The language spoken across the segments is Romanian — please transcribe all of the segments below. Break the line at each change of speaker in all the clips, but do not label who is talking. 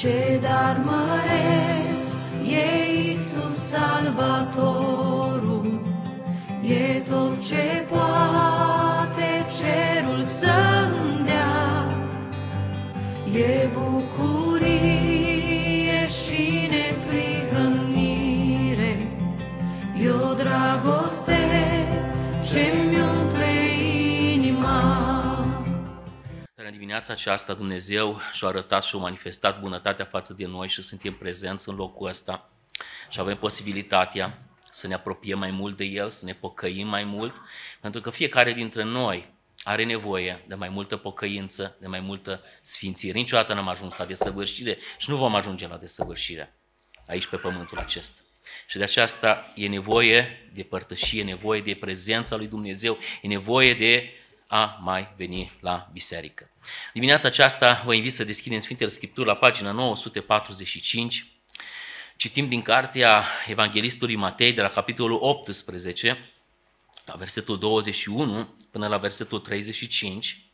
Ce dar măreț e Iisus Salvatorul, e tot ce poate cerul să dea, e bucurie și neprihănire, e o dragoste ce-mi
dimineața aceasta Dumnezeu și-a arătat și-a manifestat bunătatea față de noi și suntem prezenți în locul ăsta și avem posibilitatea să ne apropiem mai mult de El, să ne pocăim mai mult, pentru că fiecare dintre noi are nevoie de mai multă pocăință, de mai multă sfințire. Niciodată n-am ajuns la desăvârșire și nu vom ajunge la desăvârșire aici pe pământul acesta. Și de aceasta e nevoie de părtășie, e nevoie de prezența lui Dumnezeu, e nevoie de a mai veni la biserică. Dimineața aceasta vă invit să deschidem Sfintele Scripturi la pagina 945. Citim din cartea Evanghelistului Matei de la capitolul 18, la versetul 21 până la versetul 35,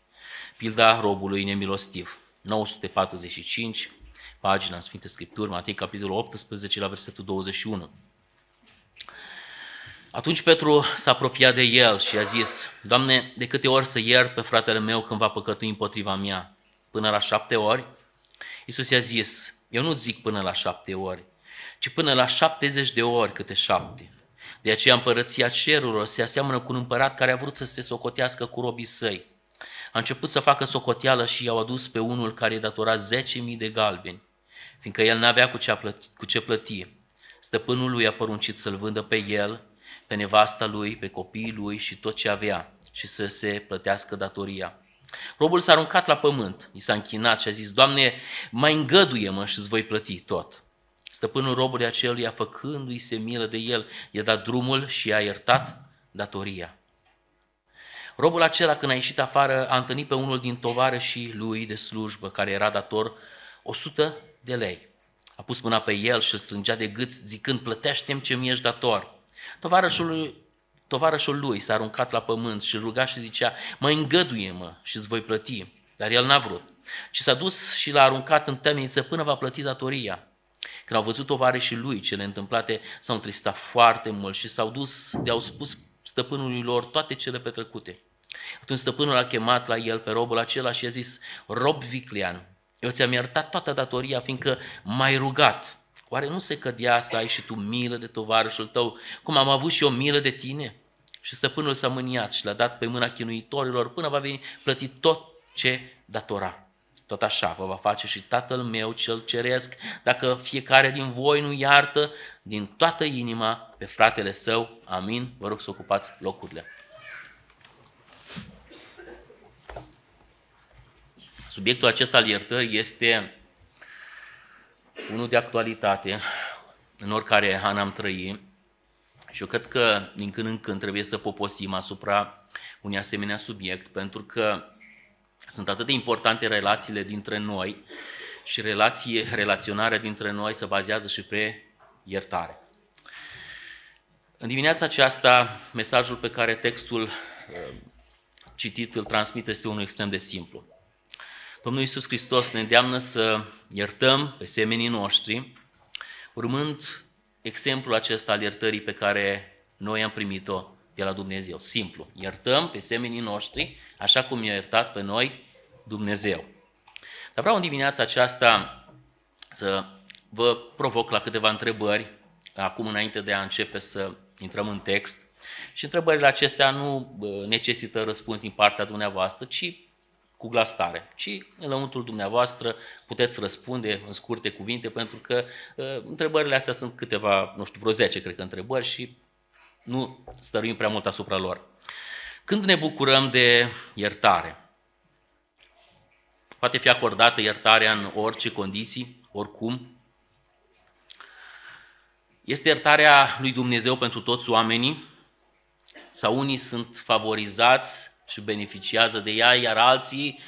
pilda robului nemilostiv. 945, pagina Sfinte Scripturi, Matei, capitolul 18, la versetul 21. Atunci Petru s-a apropiat de el și a zis, Doamne, de câte ori să iert pe fratele meu când va păcătui împotriva mea? Până la șapte ori? Iisus i-a zis, eu nu zic până la șapte ori, ci până la șaptezeci de ori câte șapte. De aceea împărăția cerurilor se aseamănă cu un împărat care a vrut să se socotească cu robii săi. A început să facă socoteală și i-au adus pe unul care îi datora 10.000 de galbeni, fiindcă el n-avea cu ce, plăti, cu ce plăti. Stăpânul lui a poruncit să-l vândă pe el, pe nevasta lui, pe copiii lui și tot ce avea și să se plătească datoria. Robul s-a aruncat la pământ, i s-a închinat și a zis, Doamne, mai îngăduie-mă și îți voi plăti tot. Stăpânul robului aceluia, făcându-i se milă de el, i-a dat drumul și i-a iertat datoria. Robul acela, când a ieșit afară, a întâlnit pe unul din tovarășii lui de slujbă, care era dator 100 de lei. A pus mâna pe el și îl strângea de gât, zicând, plătește-mi ce mi ești dator. Tovarășul lui, tovarășul lui s-a aruncat la pământ și ruga și zicea, mă îngăduie-mă și îți voi plăti. Dar el n-a vrut, ci s-a dus și l-a aruncat în temniță până va plăti datoria. Când au văzut tovarășii lui cele întâmplate, s-au întristat foarte mult și s-au dus de au spus stăpânului lor toate cele petrecute. Atunci stăpânul a chemat la el pe robul acela și a zis, rob viclean, eu ți-am iertat toată datoria, fiindcă m-ai rugat. Oare nu se cădea să ai și tu milă de tovarășul tău, cum am avut și eu milă de tine? Și stăpânul s-a mâniat și l-a dat pe mâna chinuitorilor până va veni plătit tot ce datora. Tot așa vă va face și Tatăl meu cel ceresc, dacă fiecare din voi nu iartă din toată inima pe fratele său. Amin. Vă rog să ocupați locurile. Subiectul acesta al iertării este unul de actualitate în oricare an am trăit și eu cred că din când în când trebuie să poposim asupra unui asemenea subiect pentru că sunt atât de importante relațiile dintre noi și relație, relaționarea dintre noi se bazează și pe iertare. În dimineața aceasta, mesajul pe care textul uh, citit îl transmite este unul extrem de simplu. Domnul Iisus Hristos ne îndeamnă să iertăm pe semenii noștri, urmând exemplul acesta al iertării pe care noi am primit-o de la Dumnezeu. Simplu. Iertăm pe semenii noștri, așa cum i-a iertat pe noi Dumnezeu. Dar vreau în dimineața aceasta să vă provoc la câteva întrebări, acum înainte de a începe să intrăm în text. Și întrebările acestea nu necesită răspuns din partea dumneavoastră, ci cu glas tare, ci în lăuntul dumneavoastră puteți răspunde în scurte cuvinte, pentru că uh, întrebările astea sunt câteva, nu știu, vreo 10, cred că, întrebări și nu stăruim prea mult asupra lor. Când ne bucurăm de iertare? Poate fi acordată iertarea în orice condiții, oricum. Este iertarea lui Dumnezeu pentru toți oamenii? Sau unii sunt favorizați și beneficiază de ea, iar alții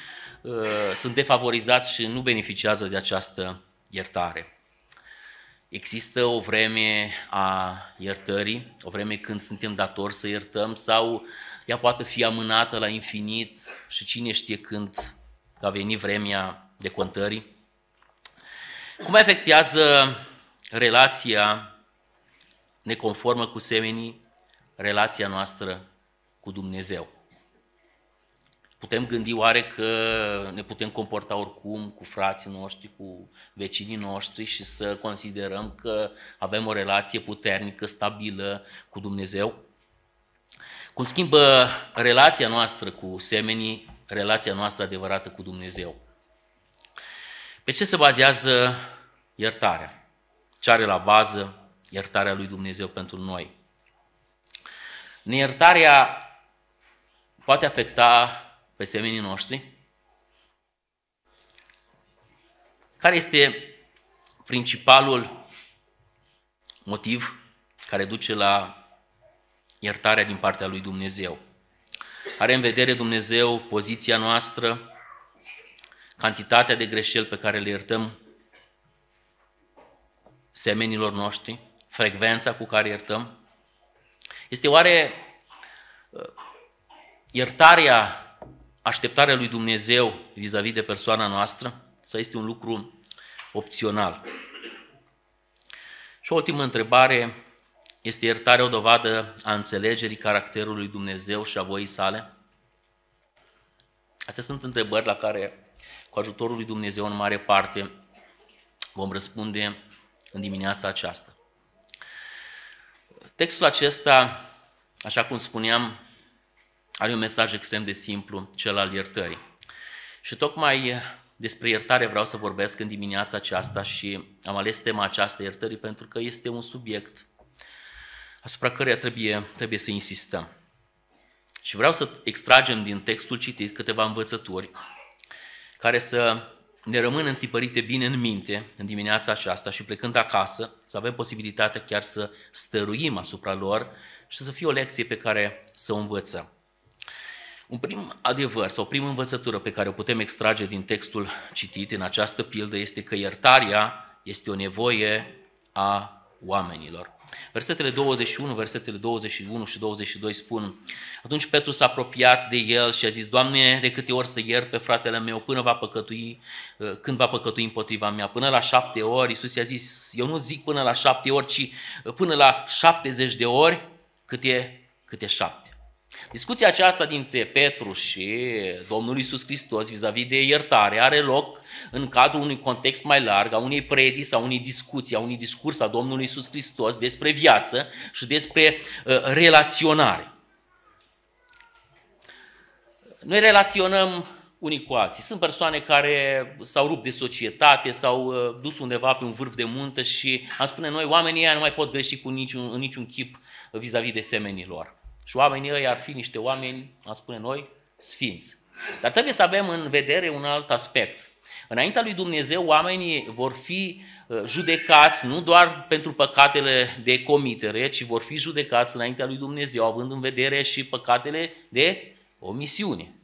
uh, sunt defavorizați și nu beneficiază de această iertare. Există o vreme a iertării, o vreme când suntem datori să iertăm sau ea poate fi amânată la infinit și cine știe când va veni vremea de contării. Cum afectează relația neconformă cu semenii relația noastră cu Dumnezeu? Putem gândi oare că ne putem comporta oricum cu frații noștri, cu vecinii noștri și să considerăm că avem o relație puternică, stabilă cu Dumnezeu? Cum schimbă relația noastră cu semenii, relația noastră adevărată cu Dumnezeu? Pe ce se bazează iertarea? Ce are la bază iertarea lui Dumnezeu pentru noi? Neiertarea poate afecta pe semenii noștri? Care este principalul motiv care duce la iertarea din partea lui Dumnezeu? Are în vedere Dumnezeu poziția noastră, cantitatea de greșeli pe care le iertăm semenilor noștri, frecvența cu care iertăm? Este oare uh, iertarea așteptarea lui Dumnezeu vis-a-vis de persoana noastră sau este un lucru opțional? Și o ultimă întrebare, este iertarea o dovadă a înțelegerii caracterului lui Dumnezeu și a voii sale? Astea sunt întrebări la care, cu ajutorul lui Dumnezeu, în mare parte, vom răspunde în dimineața aceasta. Textul acesta, așa cum spuneam, are un mesaj extrem de simplu, cel al iertării. Și tocmai despre iertare vreau să vorbesc în dimineața aceasta și am ales tema aceasta iertării pentru că este un subiect asupra căruia trebuie, trebuie să insistăm. Și vreau să extragem din textul citit câteva învățături care să ne rămână întipărite bine în minte în dimineața aceasta și plecând acasă, să avem posibilitatea chiar să stăruim asupra lor și să fie o lecție pe care să o învățăm. Un prim adevăr sau o primă învățătură pe care o putem extrage din textul citit în această pildă este că iertarea este o nevoie a oamenilor. Versetele 21, versetele 21 și 22 spun Atunci Petru s-a apropiat de el și a zis Doamne, de câte ori să iert pe fratele meu până va păcătui, uh, când va păcătui împotriva mea? Până la șapte ori, Iisus i-a zis, eu nu zic până la șapte ori, ci până la șaptezeci de ori, cât e, cât e șapte. Discuția aceasta dintre Petru și Domnul Isus Hristos vis-a-vis de iertare are loc în cadrul unui context mai larg, a unei predii sau unei discuții, a unui discurs a Domnului Isus Hristos despre viață și despre uh, relaționare. Noi relaționăm unii cu alții. Sunt persoane care s-au rupt de societate, s-au uh, dus undeva pe un vârf de muntă și am spune noi, oamenii ăia nu mai pot greși cu niciun, în niciun chip vis-a-vis de semenii lor. Și oamenii ăia ar fi niște oameni, am spune noi, sfinți. Dar trebuie să avem în vedere un alt aspect. Înaintea lui Dumnezeu, oamenii vor fi uh, judecați nu doar pentru păcatele de comitere, ci vor fi judecați înaintea lui Dumnezeu, având în vedere și păcatele de omisiune.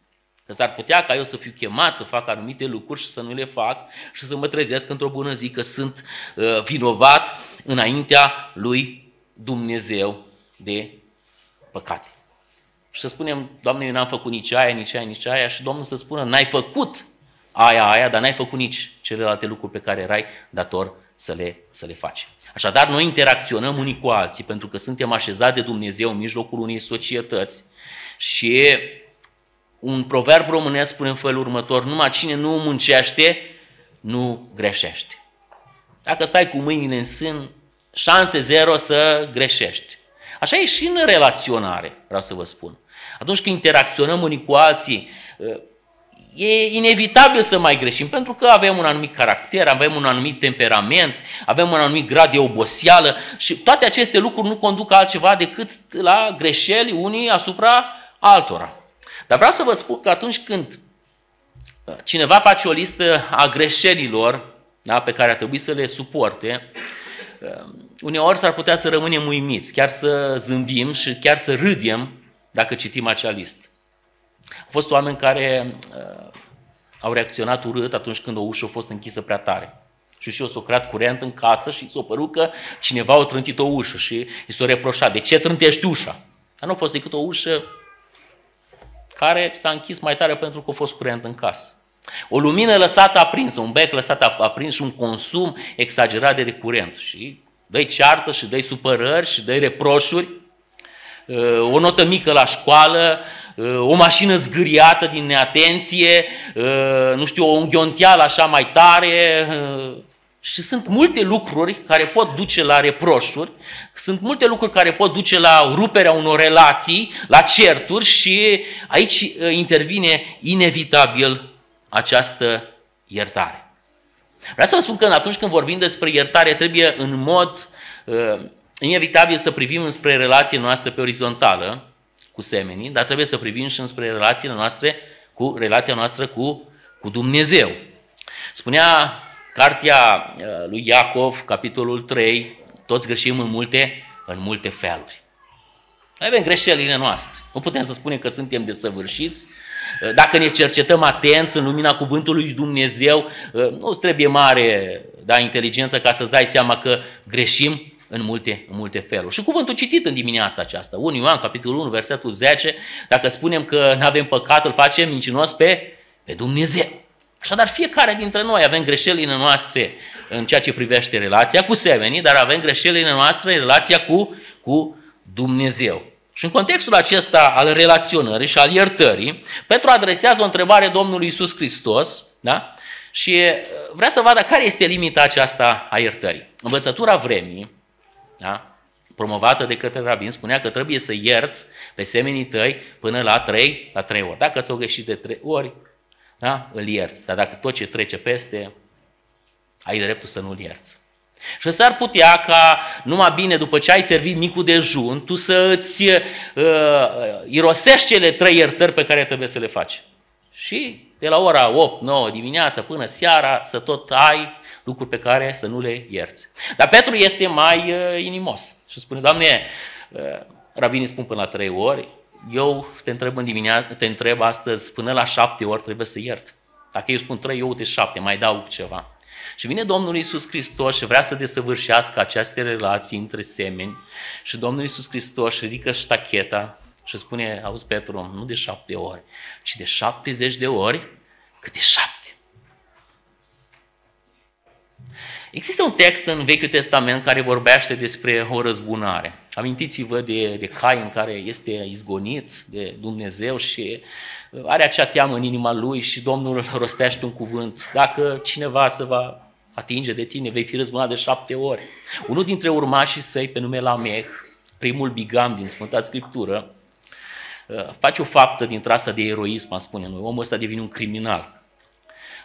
Că s-ar putea ca eu să fiu chemat să fac anumite lucruri și să nu le fac și să mă trezesc într-o bună zi că sunt uh, vinovat înaintea lui Dumnezeu de păcate. Și să spunem, Doamne, eu n-am făcut nici aia, nici aia, nici aia și Domnul să spună, n-ai făcut aia, aia, dar n-ai făcut nici celelalte lucruri pe care erai dator să le, să le faci. Așadar, noi interacționăm unii cu alții pentru că suntem așezați de Dumnezeu în mijlocul unei societăți și un proverb românesc spune în felul următor, numai cine nu muncește, nu greșește. Dacă stai cu mâinile în sân, șanse zero să greșești. Așa e și în relaționare, vreau să vă spun. Atunci când interacționăm unii cu alții, e inevitabil să mai greșim, pentru că avem un anumit caracter, avem un anumit temperament, avem un anumit grad de oboseală și toate aceste lucruri nu conduc altceva decât la greșeli unii asupra altora. Dar vreau să vă spun că atunci când cineva face o listă a greșelilor da, pe care ar trebui să le suporte, uneori s-ar putea să rămânem uimiți, chiar să zâmbim și chiar să râdem dacă citim acea listă. Au fost oameni care uh, au reacționat urât atunci când o ușă a fost închisă prea tare. Și și eu s-a creat curent în casă și s-a părut că cineva a trântit o ușă și i s-a reproșat. De ce trântești ușa? Dar nu a fost decât o ușă care s-a închis mai tare pentru că a fost curent în casă. O lumină lăsată aprinsă, un bec lăsat aprins și un consum exagerat de curent. Și dă ceartă și dă supărări și dă reproșuri, uh, o notă mică la școală, uh, o mașină zgâriată din neatenție, uh, nu știu, o unghionteală așa mai tare, și sunt multe lucruri care pot duce la reproșuri, sunt multe lucruri care pot duce la ruperea unor relații, la certuri și aici intervine inevitabil această iertare. Vreau să vă spun că atunci când vorbim despre iertare, trebuie în mod uh, inevitabil să privim înspre relația noastră pe orizontală cu semenii, dar trebuie să privim și înspre relațiile noastre cu relația noastră cu, cu Dumnezeu. Spunea cartea uh, lui Iacov, capitolul 3, toți greșim în multe, în multe feluri. Noi avem greșelile noastre. Nu putem să spunem că suntem desăvârșiți. Dacă ne cercetăm atenți în lumina cuvântului lui Dumnezeu, nu trebuie mare da, inteligență ca să-ți dai seama că greșim în multe, în multe feluri. Și cuvântul citit în dimineața aceasta, 1 Ioan, capitolul 1, versetul 10, dacă spunem că nu avem păcat, îl facem mincinos pe, pe Dumnezeu. Așadar, fiecare dintre noi avem greșelile noastre în ceea ce privește relația cu semenii, dar avem greșelile noastre în relația cu, cu Dumnezeu. Și în contextul acesta al relaționării și al iertării, Petru adresează o întrebare Domnului Isus Hristos, da? și vrea să vadă care este limita aceasta a iertării. Învățătura vremii, da? promovată de către rabin, spunea că trebuie să ierți pe semenii tăi până la trei, la trei ori. Dacă ți-o greșit de trei ori, da? îl ierți. Dar dacă tot ce trece peste, ai dreptul să nu-l ierți. Și s-ar putea ca numai bine după ce ai servit micul dejun, tu să îți uh, irosești cele trei iertări pe care trebuie să le faci. Și de la ora 8-9 dimineața până seara să tot ai lucruri pe care să nu le ierți. Dar Petru este mai uh, inimos și spune, Doamne, uh, rabinii spun până la trei ori, eu te întreb în dimineață, te întreb astăzi până la șapte ori trebuie să iert. Dacă eu spun trei, eu uite șapte, mai dau ceva. Și vine Domnul Isus Hristos și vrea să desăvârșească aceste relații între semeni și Domnul Isus Hristos ridică ștacheta și spune, auzi Petru, nu de șapte ori, ci de șaptezeci de ori câte șapte. Există un text în Vechiul Testament care vorbește despre o răzbunare. Amintiți-vă de, de Cain care este izgonit de Dumnezeu și are acea teamă în inima lui și Domnul rostește un cuvânt. Dacă cineva se va atinge de tine, vei fi răzbunat de șapte ori. Unul dintre urmașii săi, pe nume Lameh, primul bigam din Sfânta Scriptură, uh, face o faptă dintre asta de eroism, am spune noi. Omul ăsta devine un criminal.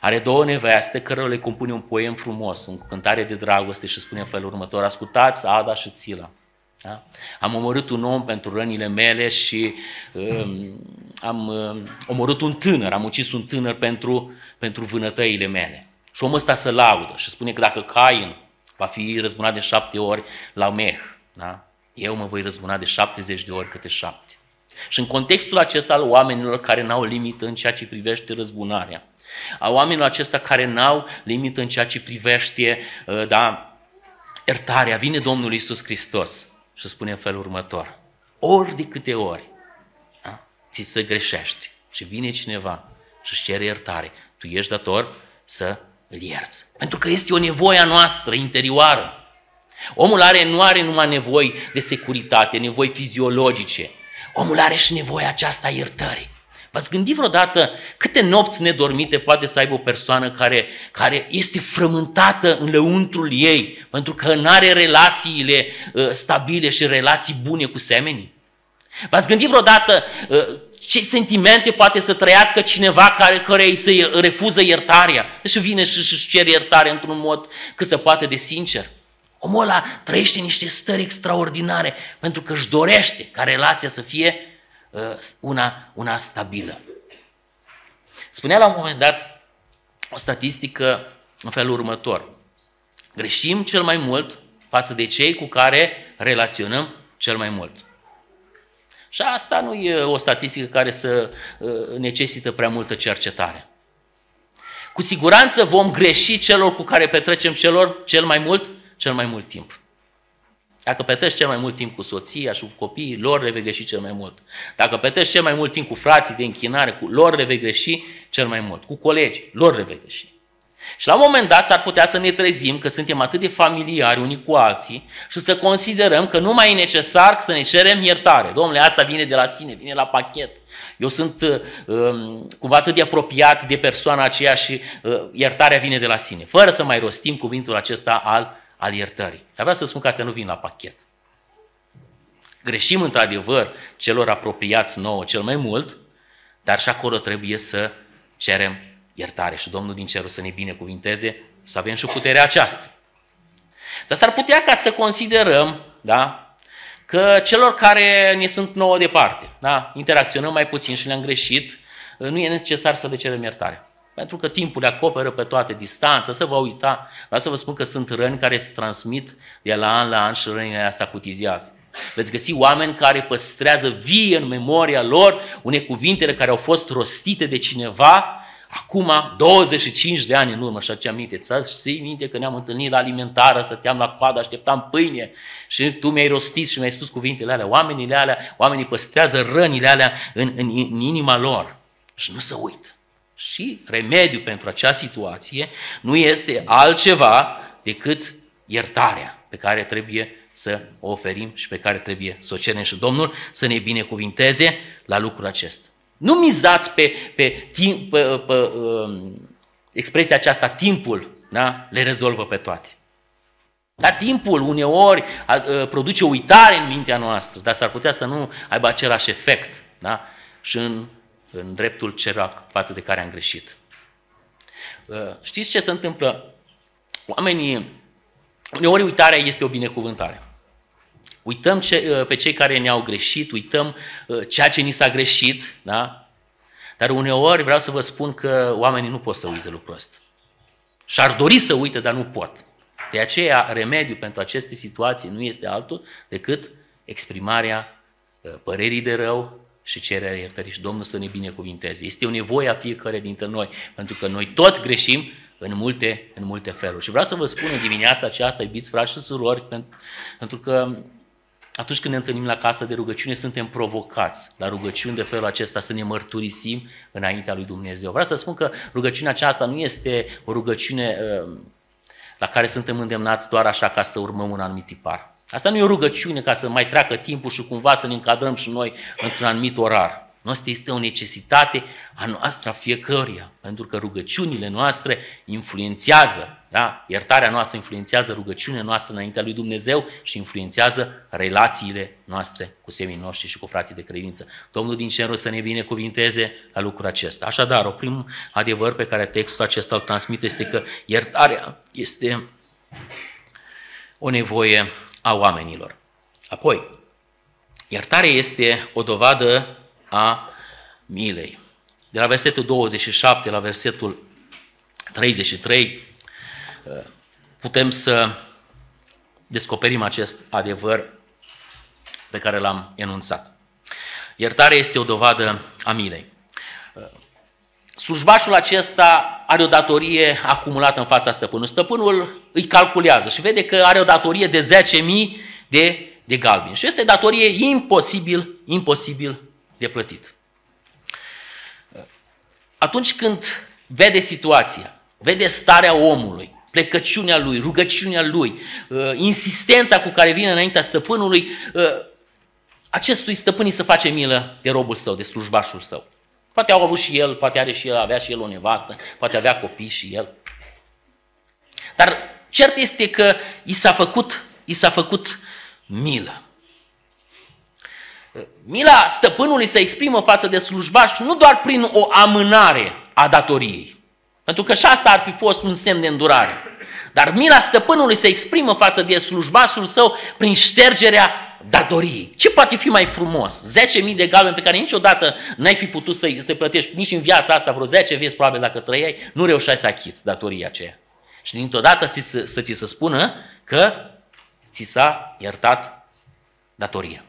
Are două neveste care le compune un poem frumos, un cântare de dragoste și spune în felul următor, ascultați Ada și Țila. Da? Am omorât un om pentru rănile mele și um, am um, omorât un tânăr, am ucis un tânăr pentru, pentru vânătăile mele. Și omul ăsta se laudă și spune că dacă Cain va fi răzbunat de șapte ori la Meh, da? eu mă voi răzbuna de 70 de ori câte șapte. Și în contextul acesta al oamenilor care n-au limită în ceea ce privește răzbunarea, a oamenilor acesta care n-au limită în ceea ce privește uh, da, iertarea, vine Domnul Isus Hristos și spune în felul următor, ori de câte ori da, ți se greșești și vine cineva și își cere iertare, tu ești dator să îl ierți. Pentru că este o nevoie a noastră interioară. Omul are, nu are numai nevoi de securitate, nevoi fiziologice. Omul are și nevoia aceasta a iertării. V-ați gândit vreodată câte nopți nedormite poate să aibă o persoană care, care este frământată în lăuntrul ei pentru că nu are relațiile uh, stabile și relații bune cu semenii? V-ați gândit vreodată uh, ce sentimente poate să trăiască cineva care, care îi se refuză iertarea și vine și își cere iertare într-un mod cât se poate de sincer? Omul ăla trăiește niște stări extraordinare pentru că își dorește ca relația să fie uh, una, una stabilă. Spunea la un moment dat o statistică în felul următor. Greșim cel mai mult față de cei cu care relaționăm cel mai mult. Și asta nu e o statistică care să uh, necesită prea multă cercetare. Cu siguranță vom greși celor cu care petrecem celor cel mai mult, cel mai mult timp. Dacă petești cel mai mult timp cu soția și cu copiii, lor le vei greși cel mai mult. Dacă petești cel mai mult timp cu frații de închinare, cu lor le vei greși cel mai mult. Cu colegi, lor le vei greși. Și la un moment dat s-ar putea să ne trezim că suntem atât de familiari unii cu alții și să considerăm că nu mai e necesar să ne cerem iertare. Domnule, asta vine de la sine, vine la pachet. Eu sunt uh, um, cumva atât de apropiat de persoana aceea și uh, iertarea vine de la sine, fără să mai rostim cuvântul acesta al, al iertării. Dar vreau să spun că astea nu vin la pachet. Greșim într-adevăr celor apropiați nouă cel mai mult, dar și acolo trebuie să cerem iertare și Domnul din cerul să ne binecuvinteze, să avem și puterea aceasta. Dar s-ar putea ca să considerăm, da, că celor care ne sunt nouă departe, da, interacționăm mai puțin și le-am greșit, nu e necesar să le cerem iertare. Pentru că timpul le acoperă pe toate distanța, să vă uita. Vreau să vă spun că sunt răni care se transmit de la an la an și rănile alea se acutizează. Veți găsi oameni care păstrează vie în memoria lor une cuvintele care au fost rostite de cineva Acum, 25 de ani în urmă, și ce aminte, să ții minte că ne-am întâlnit la alimentară, stăteam la coadă, așteptam pâine și tu mi-ai rostit și mi-ai spus cuvintele alea. Oamenii alea, oamenii păstrează rănile alea în, în, în inima lor și nu se uită. Și remediul pentru acea situație nu este altceva decât iertarea pe care trebuie să o oferim și pe care trebuie să o cerem și Domnul să ne binecuvinteze la lucrul acesta. Nu mizați pe, pe, timp, pe, pe um, expresia aceasta, timpul da? le rezolvă pe toate. Dar timpul uneori a, a, produce uitare în mintea noastră, dar s-ar putea să nu aibă același efect da? și în, în dreptul cerac față de care am greșit. Știți ce se întâmplă? Oamenii, uneori uitarea este o binecuvântare. Uităm ce, uh, pe cei care ne-au greșit, uităm uh, ceea ce ni s-a greșit, da? Dar uneori vreau să vă spun că oamenii nu pot să uite lucrul ăsta. Și-ar dori să uite, dar nu pot. De aceea, remediul pentru aceste situații nu este altul decât exprimarea uh, părerii de rău și cererea iertării. Și Domnul să ne binecuvinteze. Este o nevoie a fiecare dintre noi, pentru că noi toți greșim în multe, în multe feluri. Și vreau să vă spun în dimineața aceasta, iubiți frați și surori, pentru că atunci când ne întâlnim la casă de rugăciune, suntem provocați la rugăciuni de felul acesta să ne mărturisim înaintea lui Dumnezeu. Vreau să spun că rugăciunea aceasta nu este o rugăciune uh, la care suntem îndemnați doar așa ca să urmăm un anumit tipar. Asta nu e o rugăciune ca să mai treacă timpul și cumva să ne încadrăm și noi într-un anumit orar. Noastră este o necesitate a noastră a fiecăruia, pentru că rugăciunile noastre influențează, da? iertarea noastră influențează rugăciunea noastră înaintea lui Dumnezeu și influențează relațiile noastre cu semii noștri și cu frații de credință. Domnul din cerul să ne binecuvinteze la lucrul acesta. Așadar, o prim adevăr pe care textul acesta îl transmite este că iertarea este o nevoie a oamenilor. Apoi, iertarea este o dovadă a milei. De la versetul 27 la versetul 33 putem să descoperim acest adevăr pe care l-am enunțat. Iertarea este o dovadă a milei. Slujbașul acesta are o datorie acumulată în fața stăpânului. Stăpânul îi calculează și vede că are o datorie de 10.000 de, de galbini. Și este datorie imposibil, imposibil de plătit. Atunci când vede situația, vede starea omului, plecăciunea lui, rugăciunea lui, uh, insistența cu care vine înaintea stăpânului, uh, acestui stăpânii să face milă de robul său, de slujbașul său. Poate au avut și el, poate are și el, avea și el o nevastă, poate avea copii și el. Dar cert este că i s-a făcut, i s-a făcut milă. Mila stăpânului se exprimă față de slujbaș nu doar prin o amânare a datoriei, pentru că și asta ar fi fost un semn de îndurare, dar mila stăpânului se exprimă față de slujbașul său prin ștergerea datoriei. Ce poate fi mai frumos? 10.000 de galbeni pe care niciodată n-ai fi putut să-i, să plătești nici în viața asta, vreo 10 vieți probabil dacă trăiai, nu reușeai să achiți datoria aceea. Și dintr-o dată să, să ți se spună că ți s-a iertat datoria.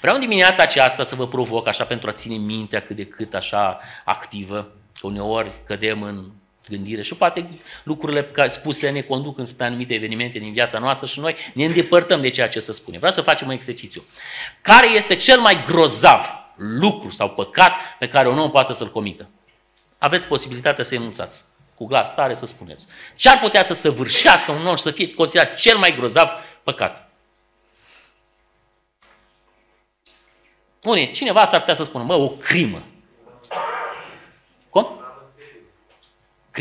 Vreau în dimineața aceasta să vă provoc așa pentru a ține mintea cât de cât așa activă, că uneori cădem în gândire și poate lucrurile care spuse ne conduc înspre anumite evenimente din viața noastră și noi ne îndepărtăm de ceea ce să spunem. Vreau să facem un exercițiu. Care este cel mai grozav lucru sau păcat pe care un om poate să-l comită? Aveți posibilitatea să enunțați cu glas tare să spuneți. Ce ar putea să săvârșească un om și să fie considerat cel mai grozav păcat? Unii, cineva s-ar putea să spună, mă, o crimă.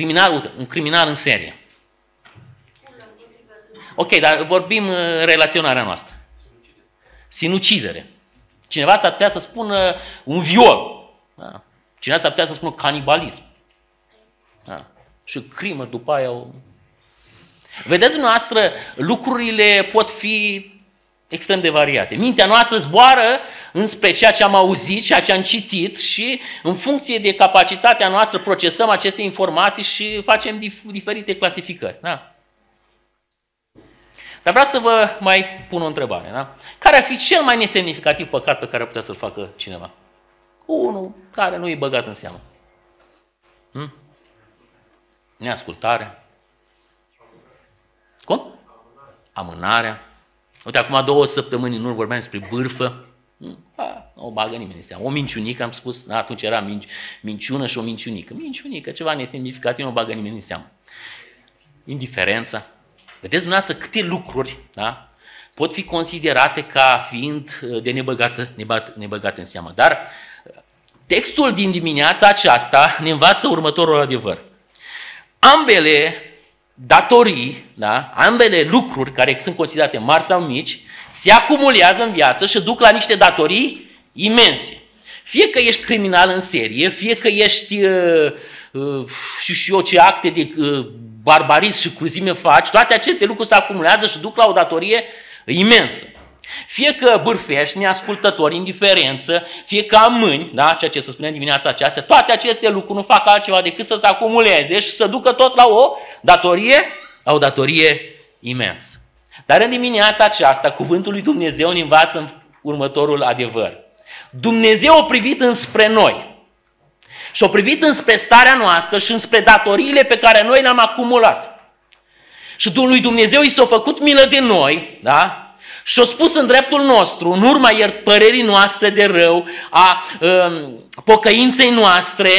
Criminal, un criminal în serie. Ok, dar vorbim uh, relaționarea noastră. Sinucidere. Cineva s-ar putea să spună un viol. Da. Cineva s-ar putea să spună canibalism. Da. Și crimă după aia o... Vedeți noastră, lucrurile pot fi extrem de variate. Mintea noastră zboară înspre ceea ce am auzit, ceea ce am citit și în funcție de capacitatea noastră procesăm aceste informații și facem dif- diferite clasificări. Da? Dar vreau să vă mai pun o întrebare. Da? Care ar fi cel mai nesemnificativ păcat pe care ar putea să-l facă cineva? Unul care nu e băgat în seamă. Hm? Neascultarea. Cum? Amânarea. Uite, acum două săptămâni în urmă vorbeam despre bârfă. A, nu o bagă nimeni în seamă. O minciunică, am spus, da, atunci era minci, minciună și o minciunică. Minciunică, ceva nesemnificativ, nu o bagă nimeni în seamă. Indiferența. Vedeți dumneavoastră câte lucruri da, pot fi considerate ca fiind uh, de nebăgată, nebăgată, nebăgată în seamă. Dar uh, textul din dimineața aceasta ne învață următorul adevăr. Ambele datorii, da? ambele lucruri care sunt considerate mari sau mici, se acumulează în viață și duc la niște datorii imense. Fie că ești criminal în serie, fie că ești uh, uh, și, și eu ce acte de uh, barbarism și cruzime faci, toate aceste lucruri se acumulează și duc la o datorie imensă. Fie că bârfești, neascultători, indiferență, fie că amâni, da, ceea ce se spune dimineața aceasta, toate aceste lucruri nu fac altceva decât să se acumuleze și să ducă tot la o datorie, la o datorie imensă. Dar în dimineața aceasta, cuvântul lui Dumnezeu ne învață în următorul adevăr. Dumnezeu a privit înspre noi și a privit înspre starea noastră și înspre datoriile pe care noi le-am acumulat. Și lui Dumnezeu i s-a făcut milă de noi, da? Și a spus în dreptul nostru, în urma părerii noastre de rău, a um, pocăinței noastre,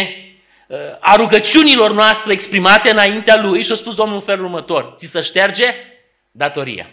uh, a rugăciunilor noastre exprimate înaintea Lui și a spus Domnul în felul următor, ți să șterge datoria.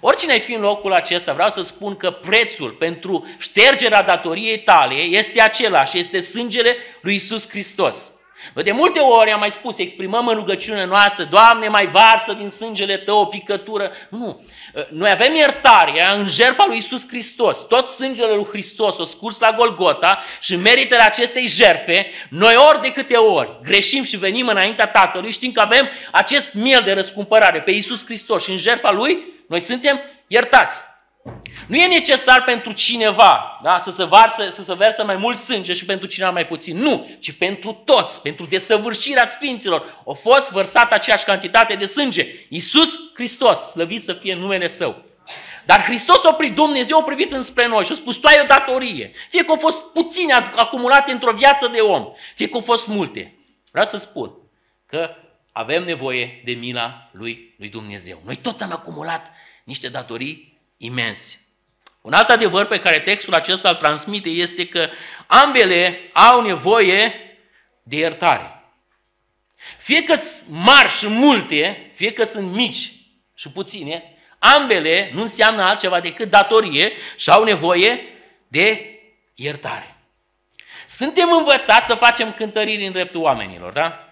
Oricine ai fi în locul acesta, vreau să spun că prețul pentru ștergerea datoriei tale este același, este sângele lui Isus Hristos. De multe ori am mai spus, exprimăm în rugăciunea noastră, Doamne, mai varsă din sângele Tău o picătură. Nu, noi avem iertarea în jertfa lui Isus Hristos. Tot sângele lui Hristos o scurs la Golgota și în meritele acestei jerfe, noi ori de câte ori greșim și venim înaintea Tatălui, știm că avem acest miel de răscumpărare pe Isus Hristos și în jertfa Lui noi suntem iertați. Nu e necesar pentru cineva da, să, se varsă, să se versă mai mult sânge și pentru cineva mai puțin. Nu, ci pentru toți, pentru desăvârșirea Sfinților. A fost vărsată aceeași cantitate de sânge. Iisus Hristos, slăvit să fie numele Său. Dar Hristos a oprit, Dumnezeu a privit înspre noi și a spus, tu ai o datorie. Fie că au fost puține acumulate într-o viață de om, fie că au fost multe. Vreau să spun că avem nevoie de mila lui, lui Dumnezeu. Noi toți am acumulat niște datorii imense. Un alt adevăr pe care textul acesta îl transmite este că ambele au nevoie de iertare. Fie că sunt mari și multe, fie că sunt mici și puține, ambele nu înseamnă altceva decât datorie și au nevoie de iertare. Suntem învățați să facem cântăriri în dreptul oamenilor, da?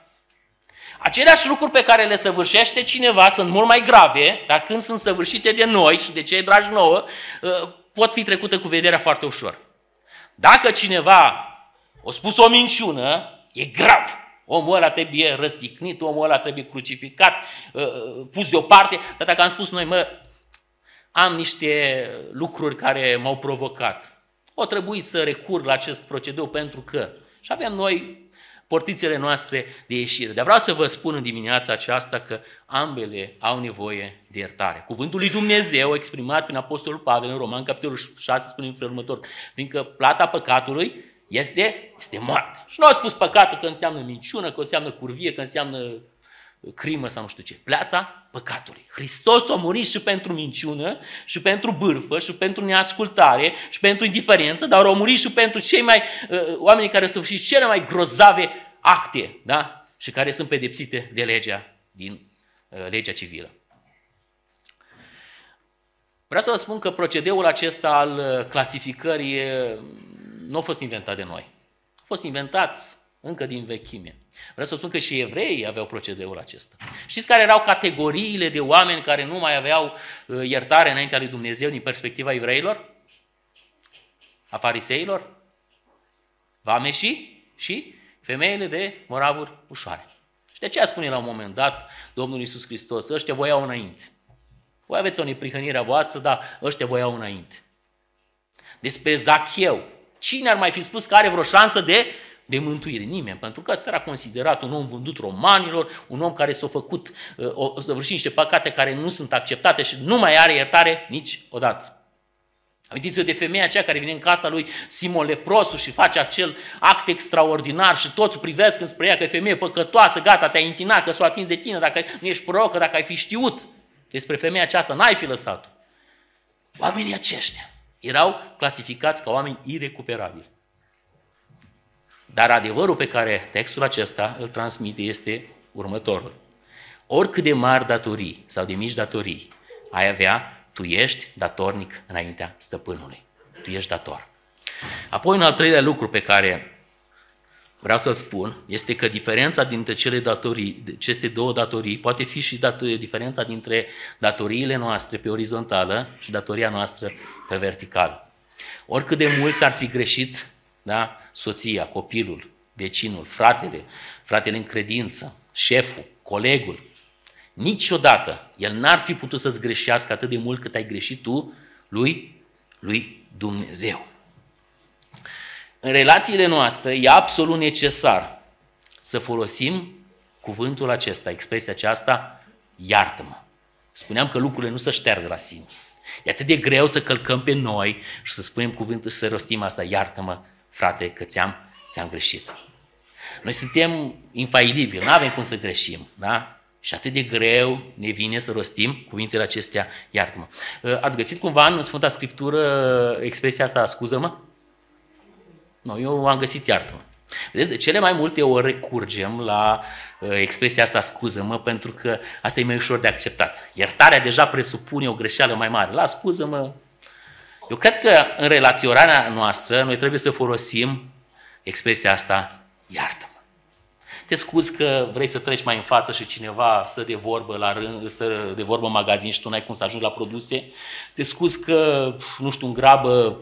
Aceleași lucruri pe care le săvârșește cineva sunt mult mai grave, dar când sunt săvârșite de noi și de cei dragi nouă, ă, pot fi trecute cu vederea foarte ușor. Dacă cineva a spus o minciună, e grav. Omul ăla trebuie răstignit, omul ăla trebuie crucificat, ă, pus deoparte. Dar dacă am spus noi, mă, am niște lucruri care m-au provocat, o trebuit să recurg la acest procedeu pentru că. Și avem noi portițele noastre de ieșire. Dar vreau să vă spun în dimineața aceasta că ambele au nevoie de iertare. Cuvântul lui Dumnezeu, exprimat prin Apostolul Pavel în Roman, capitolul 6, spune în felul următor, fiindcă plata păcatului este, este moarte. Și nu a spus păcatul că înseamnă minciună, că înseamnă curvie, că înseamnă crimă sau nu știu ce. Plata păcatului. Hristos a murit și pentru minciună, și pentru bârfă, și pentru neascultare, și pentru indiferență, dar a murit și pentru cei mai, uh, oamenii care au și cele mai grozave acte, da? Și care sunt pedepsite de legea din uh, legea civilă. Vreau să vă spun că procedeul acesta al uh, clasificării uh, nu a fost inventat de noi. A fost inventat încă din vechime. Vreau să spun că și evreii aveau procedeul acesta. Știți care erau categoriile de oameni care nu mai aveau uh, iertare înaintea lui Dumnezeu din perspectiva evreilor? A fariseilor? Vameșii și femeile de moravuri ușoare. Și de aceea spune la un moment dat Domnul Iisus Hristos, ăștia voiau înainte. Voi aveți o neprihănire a voastră, dar ăștia voiau înainte. Despre Zacheu. Cine ar mai fi spus că are vreo șansă de, de mântuire? Nimeni, pentru că ăsta era considerat un om vândut romanilor, un om care s-a făcut, uh, o săvârșit niște păcate care nu sunt acceptate și nu mai are iertare niciodată. Amintiți-vă de femeia aceea care vine în casa lui Simon Leprosu și face acel act extraordinar și toți privesc înspre ea că e femeie păcătoasă, gata, te-ai întinat, că s-o atins de tine, dacă nu ești prorocă, dacă ai fi știut despre femeia aceasta, n-ai fi lăsat-o. Oamenii aceștia erau clasificați ca oameni irecuperabili. Dar adevărul pe care textul acesta îl transmite este următorul. Oricât de mari datorii sau de mici datorii ai avea, tu ești datornic înaintea stăpânului. Tu ești dator. Apoi un al treilea lucru pe care vreau să spun este că diferența dintre cele datorii, aceste două datorii poate fi și datorii, diferența dintre datoriile noastre pe orizontală și datoria noastră pe verticală. Oricât de mulți ar fi greșit da, soția, copilul, vecinul, fratele, fratele în credință, șeful, colegul, niciodată el n-ar fi putut să-ți greșească atât de mult cât ai greșit tu lui, lui Dumnezeu. În relațiile noastre e absolut necesar să folosim cuvântul acesta, expresia aceasta, iartă-mă. Spuneam că lucrurile nu se șteargă la sine. E atât de greu să călcăm pe noi și să spunem cuvântul și să rostim asta, iartă-mă, frate, că ți-am, ți-am greșit. Noi suntem infailibili, nu avem cum să greșim, da? Și atât de greu ne vine să rostim cuvintele acestea, iartă-mă. Ați găsit cumva în Sfânta Scriptură expresia asta, scuză-mă? Nu, eu am găsit iartă-mă. Vedeți, de cele mai multe ori recurgem la uh, expresia asta, scuză-mă, pentru că asta e mai ușor de acceptat. Iertarea deja presupune o greșeală mai mare. La scuză-mă. Eu cred că în relaționarea noastră noi trebuie să folosim expresia asta, iartă-mă. Te scuzi că vrei să treci mai în față și cineva stă de vorbă la rând, stă de vorbă în magazin și tu n-ai cum să ajungi la produse. Te scuzi că, nu știu, în grabă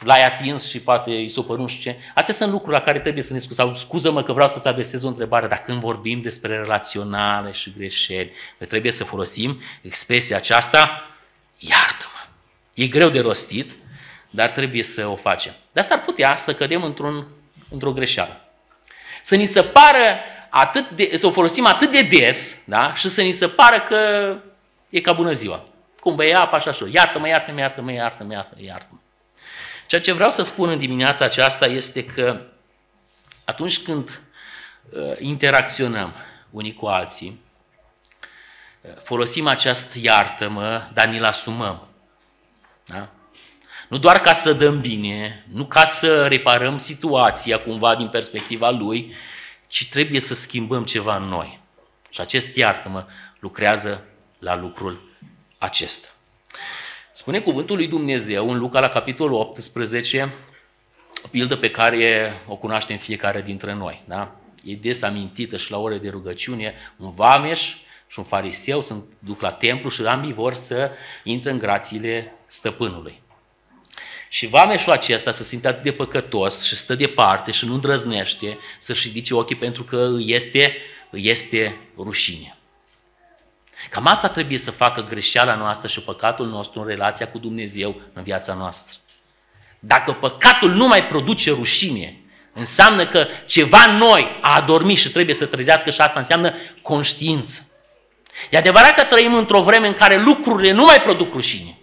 l-ai atins și poate îi supăr nu știu ce. Astea sunt lucruri la care trebuie să ne scuzăm. Scuză-mă că vreau să-ți adresez o întrebare, dar când vorbim despre relaționale și greșeli, trebuie să folosim expresia aceasta, iartă-mă. E greu de rostit, dar trebuie să o facem. Dar s-ar putea să cădem într-un, într-o greșeală. Să ni se pară atât de, să o folosim atât de des, da? și să ni se pară că e ca bună ziua. Cum băia apa așa așa. Iartă-mă, iartă-mă, iartă-mă, iartă-mă, iartă-mă. iartă-mă. Ceea ce vreau să spun în dimineața aceasta este că atunci când uh, interacționăm unii cu alții, uh, folosim această iartă-mă, dar ni-l asumăm. Da? Nu doar ca să dăm bine, nu ca să reparăm situația cumva din perspectiva lui, ci trebuie să schimbăm ceva în noi. Și acest iartă-mă lucrează la lucrul acesta. Spune cuvântul lui Dumnezeu în Luca la capitolul 18, o pildă pe care o cunoaștem fiecare dintre noi. Da? E des amintită și la ore de rugăciune, un vameș și un fariseu se duc la templu și ambii vor să intre în grațiile stăpânului. Și vameșul acesta se simte atât de păcătos și stă departe și nu îndrăznește să-și ridice ochii pentru că este, este rușine. Cam asta trebuie să facă greșeala noastră și păcatul nostru în relația cu Dumnezeu în viața noastră. Dacă păcatul nu mai produce rușine, înseamnă că ceva în noi a adormit și trebuie să trezească și asta înseamnă conștiință. E adevărat că trăim într-o vreme în care lucrurile nu mai produc rușine.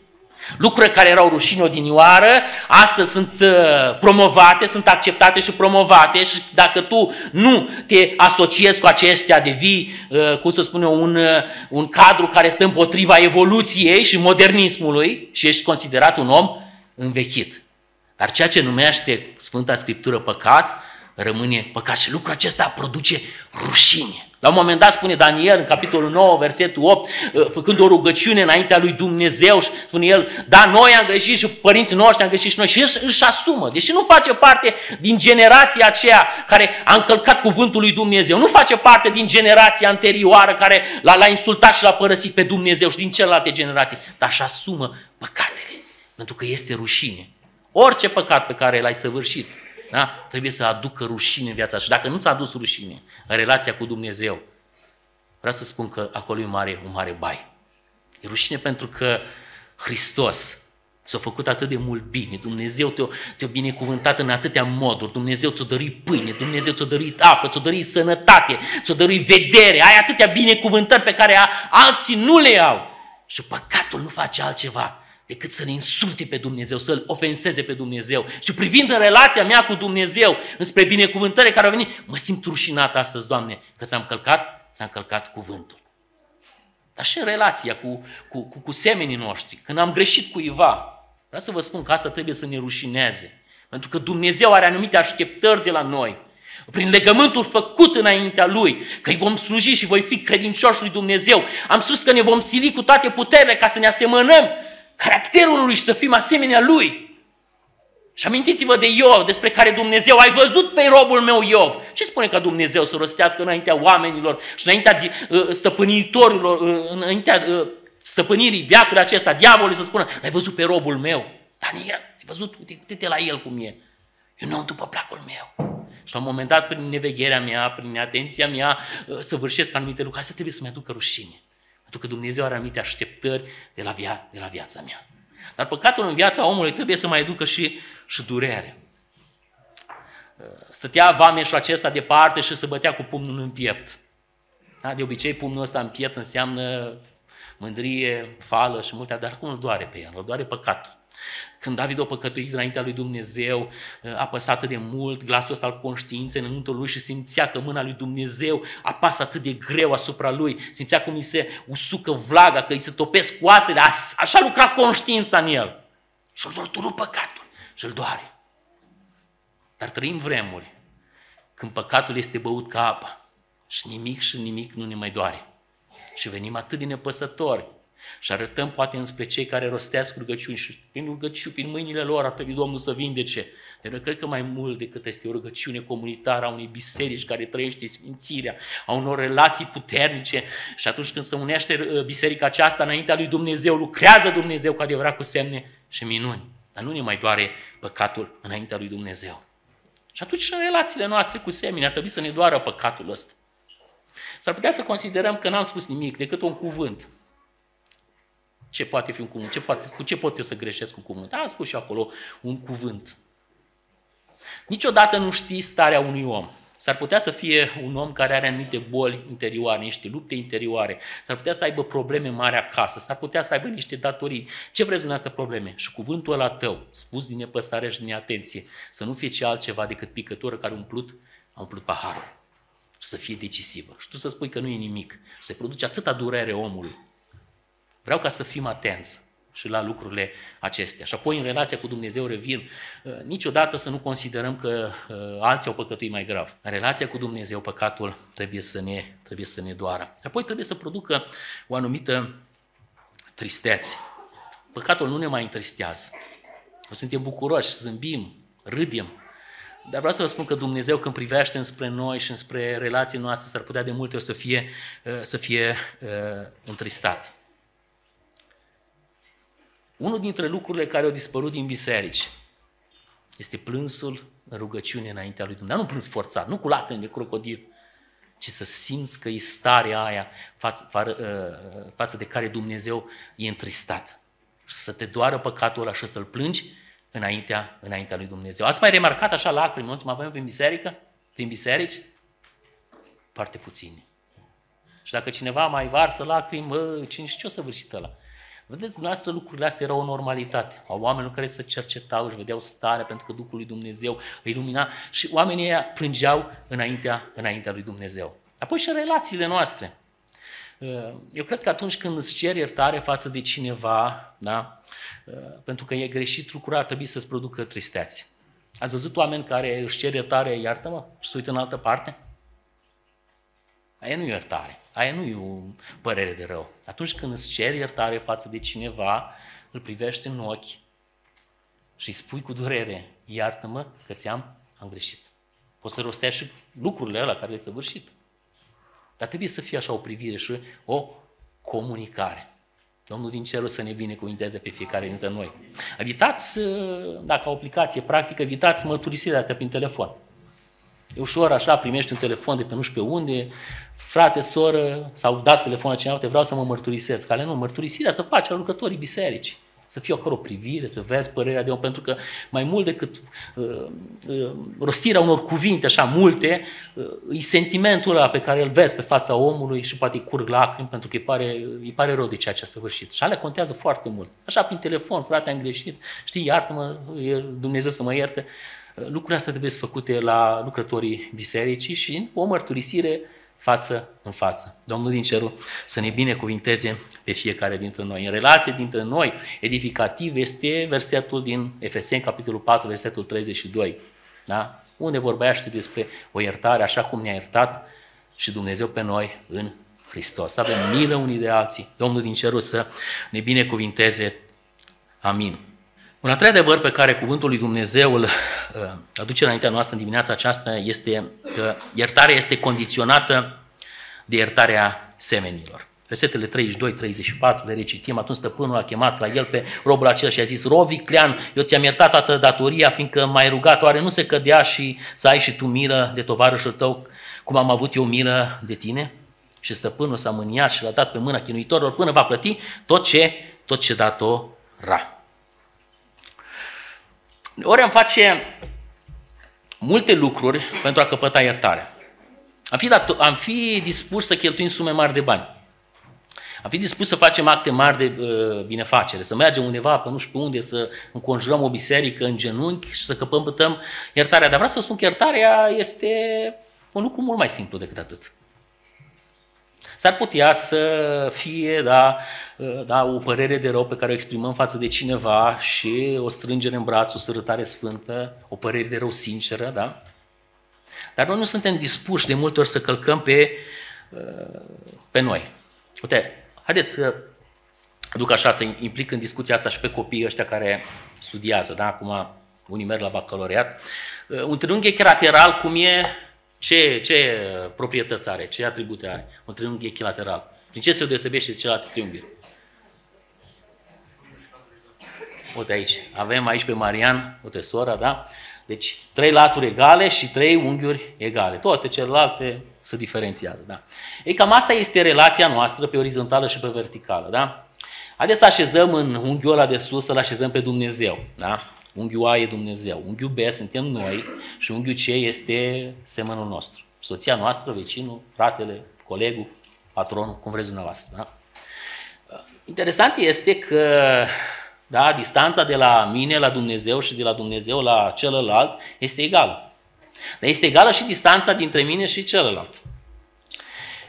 Lucruri care erau rușine odinioară, astăzi sunt uh, promovate, sunt acceptate și promovate și dacă tu nu te asociezi cu aceștia, devii, uh, cum să spun eu, un, uh, un cadru care stă împotriva evoluției și modernismului și ești considerat un om învechit. Dar ceea ce numește Sfânta Scriptură păcat, rămâne păcat și lucrul acesta produce rușine. La un moment dat spune Daniel în capitolul 9, versetul 8, uh, făcând o rugăciune înaintea lui Dumnezeu și spune el, da, noi am greșit și părinții noștri am greșit și noi și el își asumă, deși nu face parte din generația aceea care a încălcat cuvântul lui Dumnezeu, nu face parte din generația anterioară care l-a, l-a insultat și l-a părăsit pe Dumnezeu și din celelalte generații, dar își asumă păcatele, pentru că este rușine. Orice păcat pe care l-ai săvârșit, da? Trebuie să aducă rușine în viața și dacă nu ți-a adus rușine în relația cu Dumnezeu, vreau să spun că acolo e un mare, un mare bai. E rușine pentru că Hristos ți-a făcut atât de mult bine, Dumnezeu te-a, te binecuvântat în atâtea moduri, Dumnezeu ți-a dăruit pâine, Dumnezeu ți-a dăruit apă, ți-a dăruit sănătate, ți-a dăruit vedere, ai atâtea binecuvântări pe care alții nu le au. Și păcatul nu face altceva decât să-L insulte pe Dumnezeu, să-L ofenseze pe Dumnezeu. Și privind în relația mea cu Dumnezeu, înspre binecuvântările care au venit, mă simt rușinat astăzi, Doamne, că ți-am călcat, ți-am călcat cuvântul. Dar și în relația cu, cu, cu, cu semenii noștri, când am greșit cuiva, vreau să vă spun că asta trebuie să ne rușineze. Pentru că Dumnezeu are anumite așteptări de la noi. Prin legământul făcut înaintea Lui, că îi vom sluji și voi fi credincioși lui Dumnezeu. Am spus că ne vom sili cu toate puterile ca să ne asemănăm caracterul lui și să fim asemenea lui. Și amintiți-vă de Iov, despre care Dumnezeu, ai văzut pe robul meu Iov. Ce spune ca Dumnezeu să rostească înaintea oamenilor și înaintea uh, stăpânitorilor, uh, înaintea uh, stăpânirii viacului acesta, diavolului să spună, ai văzut pe robul meu, Daniel, ai văzut, uite-te la el cum e. Eu nu am după placul meu. Și la un moment dat, prin nevegherea mea, prin atenția mea, săvârșesc anumite lucruri. Asta trebuie să-mi aducă rușine. Pentru că Dumnezeu are anumite așteptări de la, via, de la viața mea. Dar păcatul în viața omului trebuie să mai ducă și, și durere. Stătea vameșul acesta departe și se bătea cu pumnul în piept. Da? De obicei, pumnul ăsta în piept înseamnă mândrie, fală și multe, dar cum îl doare pe el? Îl doare păcatul. Când David a păcătuit înaintea lui Dumnezeu, a păsat atât de mult glasul ăsta al conștiinței înăuntru lui și simțea că mâna lui Dumnezeu apasă atât de greu asupra lui, simțea cum îi se usucă vlaga, că îi se topesc coasele, așa lucra conștiința în el. Și îl tortură păcatul și îl doare. Dar trăim vremuri când păcatul este băut ca apă și nimic și nimic nu ne mai doare. Și venim atât de nepăsători și arătăm poate înspre cei care rostească rugăciuni și prin rugăciuni, prin mâinile lor ar trebui Domnul să vindece. Dar eu cred că mai mult decât este o rugăciune comunitară a unei biserici care trăiește sfințirea, a unor relații puternice și atunci când se unește uh, biserica aceasta înaintea lui Dumnezeu, lucrează Dumnezeu cu adevărat cu semne și minuni. Dar nu ne mai doare păcatul înaintea lui Dumnezeu. Și atunci și în relațiile noastre cu semeni ar trebui să ne doară păcatul ăsta. S-ar putea să considerăm că n-am spus nimic decât un cuvânt. Ce poate fi un cuvânt? Ce poate, cu ce pot eu să greșesc cu cuvânt? Am spus și acolo un cuvânt. Niciodată nu știi starea unui om. S-ar putea să fie un om care are anumite boli interioare, niște lupte interioare, s-ar putea să aibă probleme mari acasă, s-ar putea să aibă niște datorii. Ce vreți dumneavoastră probleme? Și cuvântul ăla tău, spus din nepăsare și din atenție, să nu fie ce altceva decât picătură care a umplut, a umplut paharul. Și să fie decisivă. Și tu să spui că nu e nimic. Se produce atâta durere omului. Vreau ca să fim atenți și la lucrurile acestea. Și apoi în relația cu Dumnezeu revin, uh, niciodată să nu considerăm că uh, alții au păcătuit mai grav. În relația cu Dumnezeu păcatul trebuie să ne, trebuie să ne doară. Apoi trebuie să producă o anumită tristețe. Păcatul nu ne mai întristează. O suntem bucuroși, zâmbim, râdem. Dar vreau să vă spun că Dumnezeu când privește înspre noi și înspre relații noastre, s-ar putea de multe ori să fie, uh, să fie uh, întristat. Unul dintre lucrurile care au dispărut din biserici este plânsul în rugăciune înaintea lui Dumnezeu. Nu plâns forțat, nu cu lacrimi de crocodil, ci să simți că e starea aia față, fa, ă, față de care Dumnezeu e întristat. Și să te doară păcatul ăla și să-l plângi înaintea, înaintea lui Dumnezeu. Ați mai remarcat așa lacrimi în ultima vreme prin biserică? Prin biserici? Foarte puțini. Și dacă cineva mai varsă lacrimi, mă, cine știu ce o să vârșit ăla? Vedeți, dumneavoastră lucrurile astea erau o normalitate. Au oameni care se cercetau, își vedeau stare pentru că Duhul lui Dumnezeu îi lumina și oamenii ăia plângeau înaintea, înaintea lui Dumnezeu. Apoi și relațiile noastre. Eu cred că atunci când îți ceri iertare față de cineva, da? pentru că e greșit lucrul, ar trebui să-ți producă tristețe. Ați văzut oameni care își cer iertare, iartă-mă, și se uită în altă parte? Aia nu e iertare. Aia nu e o părere de rău. Atunci când îți ceri iertare față de cineva, îl privești în ochi și îi spui cu durere, iartă-mă că ți-am am greșit. Poți să rostești și lucrurile alea care le-ai săvârșit. Dar trebuie să fie așa o privire și o comunicare. Domnul din cerul să ne binecuvinteze pe fiecare dintre noi. Evitați, dacă o aplicație practică, evitați mărturisirea asta prin telefon. E ușor așa, primești un telefon de pe nu știu pe unde, frate, soră, sau dați telefonul cineva, te vreau să mă mărturisesc. Ale nu, mărturisirea să faci la lucrătorii bisericii. Să fie acolo o privire, să vezi părerea de om, pentru că mai mult decât uh, uh, rostirea unor cuvinte așa multe, uh, e sentimentul ăla pe care îl vezi pe fața omului și poate îi curg lacrimi pentru că îi pare, îi pare rău de ceea ce a săvârșit. Și alea contează foarte mult. Așa prin telefon, frate, am greșit, știi, iartă-mă, Dumnezeu să mă ierte. Lucrurile astea trebuie făcute la lucrătorii bisericii și o mărturisire față în față. Domnul din cerul să ne binecuvinteze pe fiecare dintre noi. În relație dintre noi, edificativ, este versetul din Efeseni, capitolul 4, versetul 32, da? unde vorbește despre o iertare așa cum ne-a iertat și Dumnezeu pe noi în Hristos. Să avem milă unii de alții. Domnul din cerul să ne binecuvinteze. Amin. Un al treilea adevăr pe care cuvântul lui Dumnezeu îl uh, aduce înaintea noastră în dimineața aceasta este că iertarea este condiționată de iertarea semenilor. Versetele 32-34 le recitim, atunci stăpânul a chemat la el pe robul acela și a zis, Rovi, Clean, eu ți-am iertat toată datoria, fiindcă m-ai rugat, oare nu se cădea și să ai și tu milă de tovarășul tău, cum am avut eu milă de tine? Și stăpânul s-a mâniat și l-a dat pe mâna chinuitorilor până va plăti tot ce, tot ce datora. Ori am face multe lucruri pentru a căpăta iertare. Am fi, dat, am fi dispus să cheltuim sume mari de bani. Am fi dispus să facem acte mari de uh, binefacere, să mergem undeva pe nu știu pe unde, să înconjurăm o biserică în genunchi și să căpătăm iertarea. Dar vreau să spun că iertarea este un lucru mult mai simplu decât atât. S-ar putea să fie da, da, o părere de rău pe care o exprimăm față de cineva și o strângere în braț, o sărătare sfântă, o părere de rău sinceră, da? Dar noi nu suntem dispuși de multe ori să călcăm pe, pe noi. Uite, haideți să aduc așa, să implic în discuția asta și pe copiii ăștia care studiază, da? Acum unii merg la bacalaureat. Un triunghi echilateral, cum e ce, ce proprietăți are, ce atribute are un triunghi echilateral? Prin ce se deosebește de celelalte triunghiuri? Uite aici, avem aici pe Marian, uite sora, da? Deci trei laturi egale și trei unghiuri egale. Toate celelalte se diferențiază, da? Ei, cam asta este relația noastră pe orizontală și pe verticală, da? Haideți să așezăm în unghiul ăla de sus, să-l așezăm pe Dumnezeu, da? Unghiul A e Dumnezeu, unghiul B suntem noi și unghiul C este semănul nostru. Soția noastră, vecinul, fratele, colegul, patronul, cum vreți dumneavoastră. Da? Interesant este că da, distanța de la mine la Dumnezeu și de la Dumnezeu la celălalt este egală. Dar este egală și distanța dintre mine și celălalt.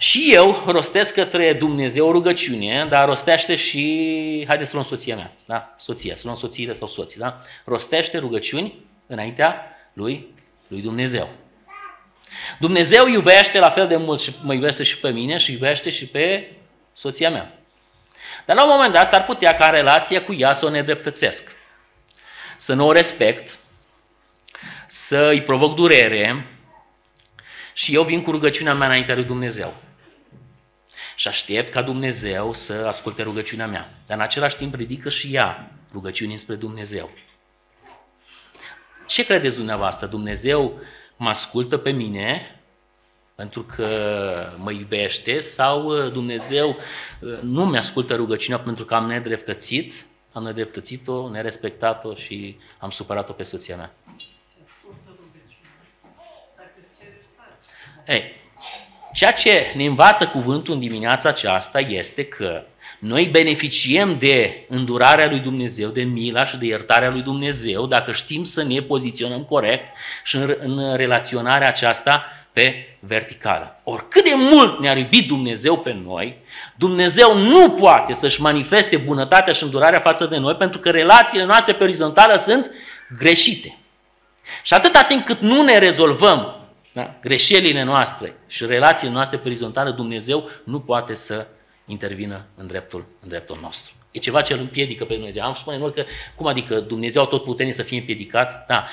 Și eu rostesc către Dumnezeu o rugăciune, dar rostește și, haideți să luăm soția mea, da? soția, să luăm soțiile sau soții, da? rostește rugăciuni înaintea lui, lui Dumnezeu. Dumnezeu iubește la fel de mult și mă iubește și pe mine și iubește și pe soția mea. Dar la un moment dat s-ar putea ca în relația cu ea să o nedreptățesc, să nu o respect, să îi provoc durere și eu vin cu rugăciunea mea înaintea lui Dumnezeu și aștept ca Dumnezeu să asculte rugăciunea mea. Dar în același timp ridică și ea rugăciuni spre Dumnezeu. Ce credeți dumneavoastră? Dumnezeu mă ascultă pe mine pentru că mă iubește sau Dumnezeu uh, nu mi-ascultă rugăciunea pentru că am nedreptățit, am nedreptățit-o, nerespectat-o și am supărat-o pe soția mea. Ei, Ceea ce ne învață cuvântul în dimineața aceasta este că Noi beneficiem de îndurarea lui Dumnezeu, de mila și de iertarea lui Dumnezeu, dacă știm să ne poziționăm corect și în, în relaționarea aceasta pe verticală. Oricât de mult ne-a iubit Dumnezeu pe noi, Dumnezeu nu poate să-și manifeste bunătatea și îndurarea față de noi pentru că relațiile noastre pe orizontală sunt greșite. Și atâta timp cât nu ne rezolvăm da, greșelile noastre și relațiile noastre pe orizontală, Dumnezeu nu poate să intervină în dreptul, în dreptul nostru. E ceva ce îl împiedică pe Dumnezeu. Am spune noi că, cum adică Dumnezeu tot puternic să fie împiedicat? Da,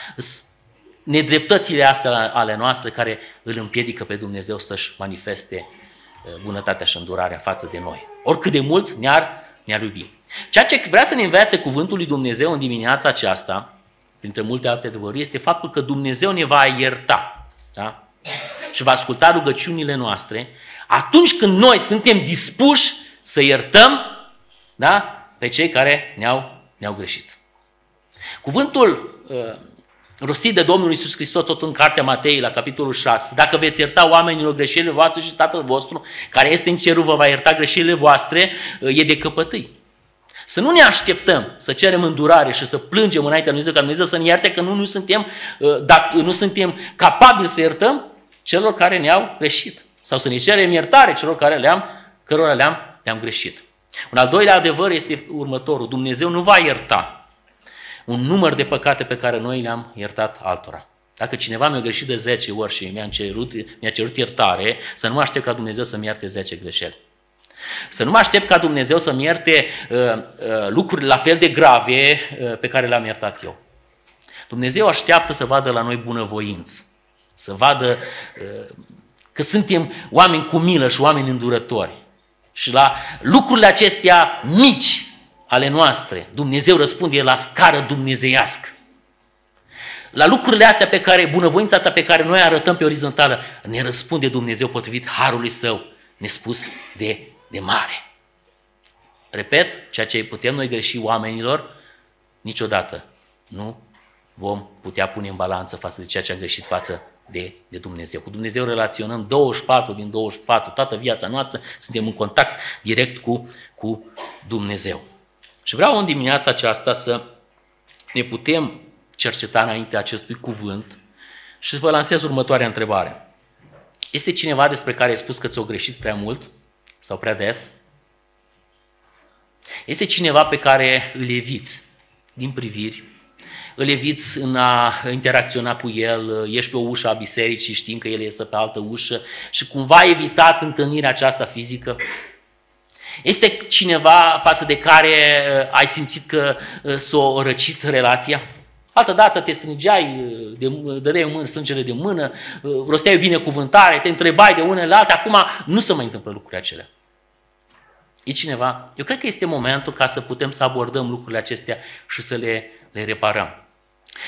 nedreptățile astea ale noastre care îl împiedică pe Dumnezeu să-și manifeste uh, bunătatea și îndurarea față de noi. Oricât de mult ne-ar, ne-ar iubi. Ceea ce vrea să ne învețe cuvântul lui Dumnezeu în dimineața aceasta, printre multe alte adevăruri, este faptul că Dumnezeu ne va ierta. Da? Și va asculta rugăciunile noastre atunci când noi suntem dispuși să iertăm da? pe cei care ne-au, ne-au greșit. Cuvântul uh, rostit de Domnul Isus Hristos tot în cartea Matei, la capitolul 6. Dacă veți ierta oamenilor greșelile voastre și Tatăl vostru, care este în cerul, vă va ierta greșelile voastre, e de căpătâi. Să nu ne așteptăm să cerem îndurare și să plângem înaintea lui Dumnezeu, ca Dumnezeu să ne ierte că nu, nu, suntem, uh, dacă nu suntem capabili să iertăm celor care ne-au greșit. Sau să ne cerem iertare celor care le-am, cărora le-am, le-am greșit. Un al doilea adevăr este următorul. Dumnezeu nu va ierta un număr de păcate pe care noi le-am iertat altora. Dacă cineva mi-a greșit de 10 ori și mi-a cerut, mi cerut iertare, să nu mă aștept ca Dumnezeu să-mi ierte 10 greșeli. Să nu mă aștept ca Dumnezeu să-mi ierte uh, uh, lucruri la fel de grave uh, pe care le-am iertat eu. Dumnezeu așteaptă să vadă la noi bunăvoință, să vadă uh, că suntem oameni cu milă și oameni îndurători. Și la lucrurile acestea mici ale noastre, Dumnezeu răspunde la scară dumnezeiască. La lucrurile astea pe care, bunăvoința asta pe care noi arătăm pe orizontală, ne răspunde Dumnezeu potrivit harului său, nespus de, de mare. Repet, ceea ce putem noi greși oamenilor, niciodată nu vom putea pune în balanță față de ceea ce am greșit față de, de Dumnezeu. Cu Dumnezeu relaționăm 24 din 24, toată viața noastră, suntem în contact direct cu, cu Dumnezeu. Și vreau în dimineața aceasta să ne putem cerceta înainte acestui cuvânt și să vă lansez următoarea întrebare. Este cineva despre care ai spus că ți-o greșit prea mult sau prea des? Este cineva pe care îl eviți din priviri, îl eviți în a interacționa cu el, ești pe o ușă a bisericii, știm că el este pe altă ușă și cumva evitați întâlnirea aceasta fizică? Este cineva față de care uh, ai simțit că uh, s-a răcit relația? Altă dată te strângeai, uh, de, dădeai o mână, strângere de mână, rosteai binecuvântare, te întrebai de unele la alte, acum nu se mai întâmplă lucrurile acelea. E cineva? Eu cred că este momentul ca să putem să abordăm lucrurile acestea și să le, le reparăm.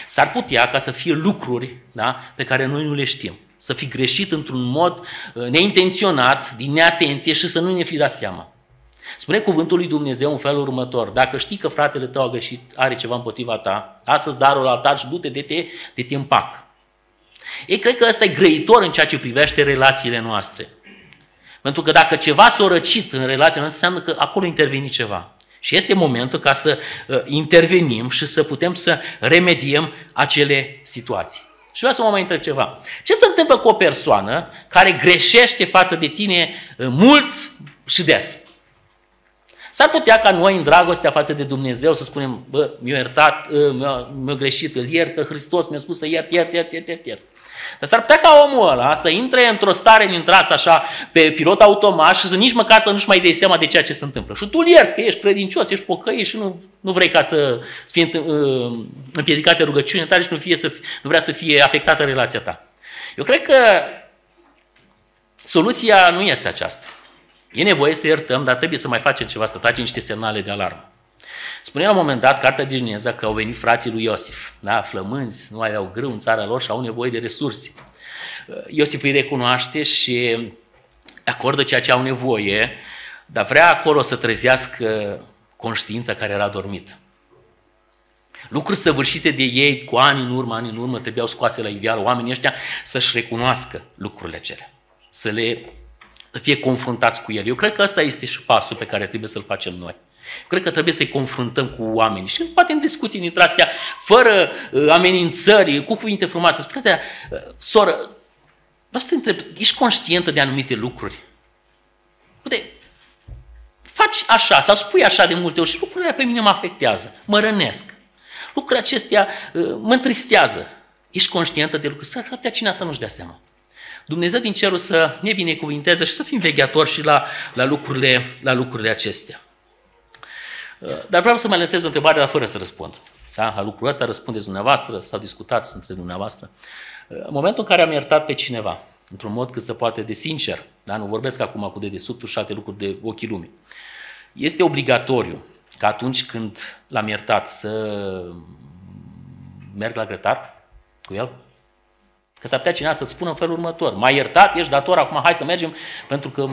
S-ar putea ca să fie lucruri da, pe care noi nu le știm. Să fi greșit într-un mod neintenționat, din neatenție și să nu ne fi dat seama. Spune cuvântul lui Dumnezeu în felul următor. Dacă știi că fratele tău a greșit, are ceva împotriva ta, lasă-ți darul altar și du-te de te, de te împac. Ei, cred că ăsta e grăitor în ceea ce privește relațiile noastre. Pentru că dacă ceva s-a răcit în relația noastră, înseamnă că acolo intervine ceva. Și este momentul ca să uh, intervenim și să putem să remediem acele situații. Și vreau să mă mai întreb ceva. Ce se întâmplă cu o persoană care greșește față de tine uh, mult și des? S-ar putea ca noi, în dragostea față de Dumnezeu, să spunem, bă, mi-a iertat, ă, mi-a, mi greșit, îl iert, că Hristos mi-a spus să iert, iert, iert, iert, iert, iert. Dar s-ar putea ca omul ăla să intre într-o stare dintre asta așa pe pilot automat și să nici măcar să nu-și mai dea seama de ceea ce se întâmplă. Și tu îl ierți că ești credincios, ești pocăit și nu, nu vrei ca să fie ă, împiedicate rugăciunea ta și nu, fie să, nu vrea să fie afectată relația ta. Eu cred că soluția nu este aceasta. E nevoie să iertăm, dar trebuie să mai facem ceva, să tragem niște semnale de alarmă. Spunea la un moment dat, cartea de Geneza, că au venit frații lui Iosif, da? flămânzi, nu aveau grâu în țara lor și au nevoie de resurse. Iosif îi recunoaște și acordă ceea ce au nevoie, dar vrea acolo să trezească conștiința care era dormită. Lucruri săvârșite de ei cu ani în urmă, ani în urmă, trebuiau scoase la iveală oamenii ăștia să-și recunoască lucrurile acelea, să le să fie confruntați cu el. Eu cred că ăsta este și pasul pe care trebuie să-l facem noi. Cred că trebuie să-i confruntăm cu oamenii și poate în discuții dintre astea, fără uh, amenințări, cu cuvinte frumoase. Spune uh, soră, vreau să te întreb, ești conștientă de anumite lucruri? Uite, faci așa sau spui așa de multe ori și lucrurile pe mine mă afectează, mă rănesc. Lucrurile acestea uh, mă întristează. Ești conștientă de lucruri? S-ar putea cineva să nu-și dea seama. Dumnezeu din cerul să ne binecuvinteze și să fim vegheatori și la, la, lucrurile, la lucrurile acestea. Uh, dar vreau să mai lăsez o întrebare, dar fără să răspund. Da? La lucrul ăsta răspundeți dumneavoastră sau discutați între dumneavoastră. Uh, în momentul în care am iertat pe cineva, într-un mod cât se poate de sincer, da? nu vorbesc acum cu dedesubtul și alte lucruri de ochii lumii, este obligatoriu ca atunci când l-am iertat să merg la grătar cu el? Că s-ar putea cineva să-ți spună în felul următor. M-ai iertat, ești dator, acum hai să mergem, pentru că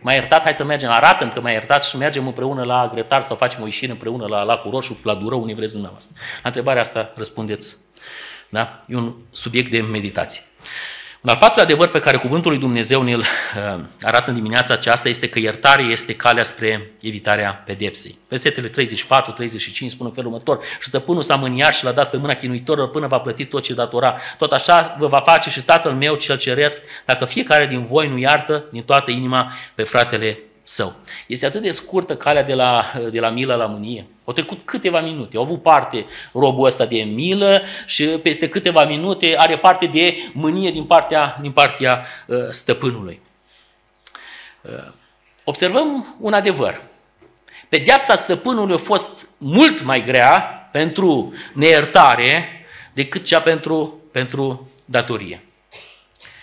m-ai iertat, hai să mergem, arată că m-ai iertat și mergem împreună la grătar sau facem o ieșire împreună la Lacul Roșu, la Durău, unde vreți dumneavoastră. La întrebarea asta răspundeți. Da? E un subiect de meditație. Un al patrulea adevăr pe care cuvântul lui Dumnezeu ne-l uh, arată în dimineața aceasta este că iertare este calea spre evitarea pedepsei. Versetele 34-35 spun în felul următor, și stăpânul s-a mâniat și l-a dat pe mâna chinuitorilor până va plăti tot ce datora. Tot așa vă va face și Tatăl meu cel ceresc, dacă fiecare din voi nu iartă din toată inima pe fratele său. Este atât de scurtă calea de la, de la milă la mânie. Au trecut câteva minute. Au avut parte robul ăsta de milă și peste câteva minute are parte de mânie din partea, din partea uh, stăpânului. Uh, observăm un adevăr. Pedeapsa stăpânului a fost mult mai grea pentru neiertare decât cea pentru, pentru datorie.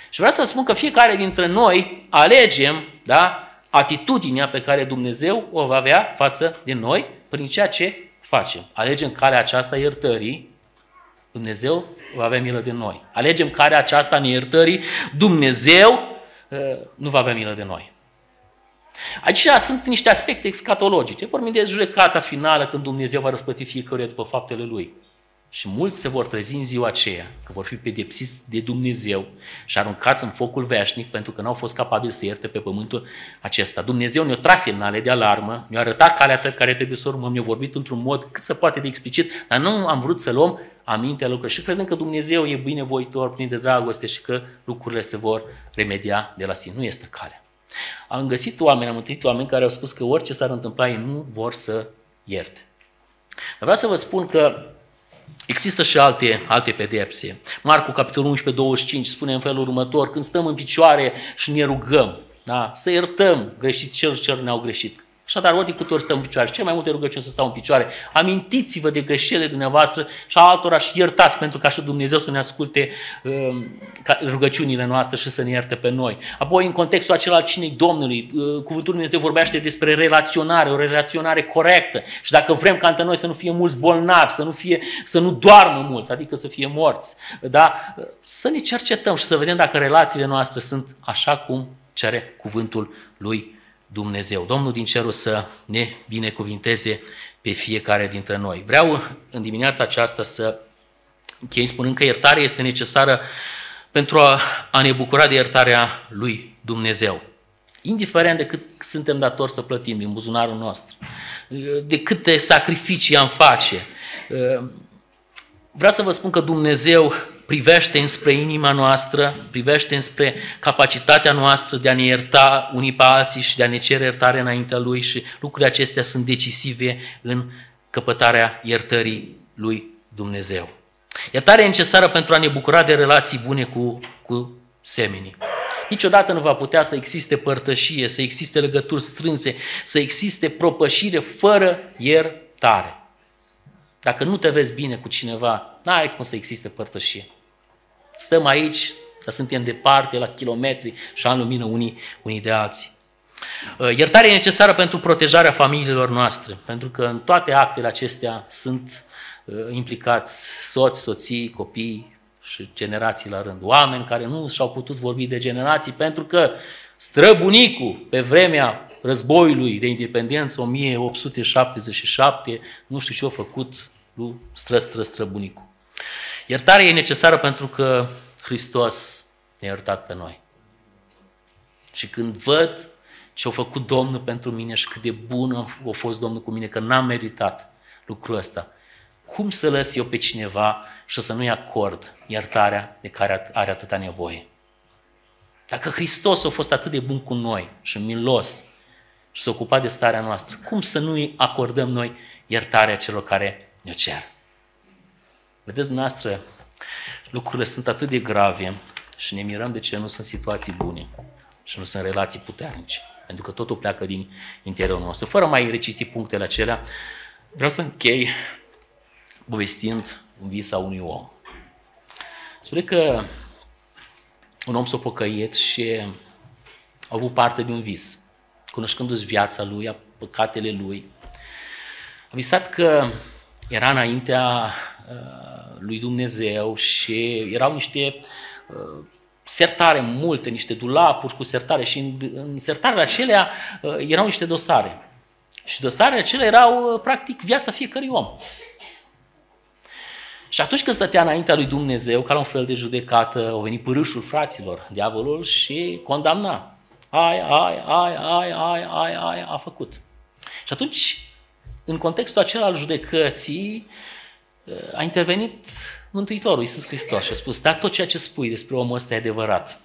Și vreau să spun că fiecare dintre noi alegem da, atitudinea pe care Dumnezeu o va avea față de noi prin ceea ce facem. Alegem calea aceasta iertării, Dumnezeu va avea milă de noi. Alegem calea aceasta neiertării, Dumnezeu uh, nu va avea milă de noi. Aici sunt niște aspecte excatologice. Vorbim de judecata finală când Dumnezeu va răspăti fiecare după faptele Lui. Și mulți se vor trezi în ziua aceea, că vor fi pedepsiți de Dumnezeu și aruncați în focul veșnic pentru că n-au fost capabili să ierte pe pământul acesta. Dumnezeu ne-a tras semnale de alarmă, ne-a arătat calea pe care trebuie să urmăm, ne-a vorbit într-un mod cât se poate de explicit, dar nu am vrut să luăm aminte lucrurilor. Și crezând că Dumnezeu e binevoitor, plin de dragoste și că lucrurile se vor remedia de la sine. Nu este calea. Am găsit oameni, am întâlnit oameni care au spus că orice s-ar întâmpla, ei nu vor să ierte. Dar vreau să vă spun că Există și alte, alte pedepse. Marcu, capitolul 11, 25, spune în felul următor, când stăm în picioare și ne rugăm, da? să iertăm greșit cel ce ne-au greșit. Așadar, ori de câte ori stăm în picioare, cel mai multe rugăciuni să stau în picioare, amintiți-vă de greșelile dumneavoastră și a altora și iertați pentru ca și Dumnezeu să ne asculte uh, rugăciunile noastre și să ne ierte pe noi. Apoi, în contextul acela al cinei Domnului, uh, cuvântul Dumnezeu vorbește despre relaționare, o relaționare corectă și dacă vrem ca între noi să nu fie mulți bolnavi, să nu, fie, să nu doarmă mulți, adică să fie morți, da? să ne cercetăm și să vedem dacă relațiile noastre sunt așa cum cere cuvântul lui Dumnezeu. Domnul din cerul să ne binecuvinteze pe fiecare dintre noi. Vreau în dimineața aceasta să închei spunând că iertarea este necesară pentru a, a ne bucura de iertarea lui Dumnezeu. Indiferent de cât suntem datori să plătim din buzunarul nostru, de câte sacrificii am face, vreau să vă spun că Dumnezeu privește înspre inima noastră, privește înspre capacitatea noastră de a ne ierta unii pe alții și de a ne cere iertare înaintea Lui și lucrurile acestea sunt decisive în căpătarea iertării lui Dumnezeu. Iertarea e necesară pentru a ne bucura de relații bune cu, cu semenii. Niciodată nu va putea să existe părtășie, să existe legături strânse, să existe propășire fără iertare. Dacă nu te vezi bine cu cineva, n-ai cum să existe părtășie. Stăm aici, dar suntem departe, la kilometri și în lumină unii, unii de alții. Uh, iertarea e necesară pentru protejarea familiilor noastre, pentru că în toate actele acestea sunt uh, implicați soți, soții, copii și generații la rând. Oameni care nu și-au putut vorbi de generații pentru că străbunicul pe vremea războiului de independență 1877, nu știu ce a făcut lui stră, stră, străbunicul. Iertarea e necesară pentru că Hristos ne-a iertat pe noi. Și când văd ce a făcut Domnul pentru mine și cât de bun a fost Domnul cu mine, că n-am meritat lucrul ăsta, cum să lăs eu pe cineva și să nu-i acord iertarea de care are atâta nevoie? Dacă Hristos a fost atât de bun cu noi și milos și s-a ocupat de starea noastră, cum să nu-i acordăm noi iertarea celor care ne-o cer? Vedeți, dumneavoastră, lucrurile sunt atât de grave și ne mirăm de ce nu sunt situații bune și nu sunt relații puternice. Pentru că totul pleacă din interiorul nostru. Fără mai reciti punctele acelea, vreau să închei povestind un vis a unui om. Spune că un om s-a păcăit și a avut parte de un vis, cunoscându-și viața lui, păcatele lui. A visat că era înaintea uh, lui Dumnezeu și erau niște uh, sertare multe, niște dulapuri cu sertare și în, în sertarele acelea uh, erau niște dosare. Și dosarele acelea erau practic viața fiecărui om. Și atunci când stătea înaintea lui Dumnezeu, ca la un fel de judecată, au venit pârâșul fraților, diavolul, și condamna. Ai, ai, ai, ai, ai, ai, ai, a făcut. Și atunci, în contextul acela al judecății, a intervenit Mântuitorul Iisus Hristos și a spus, da, tot ceea ce spui despre omul ăsta e adevărat.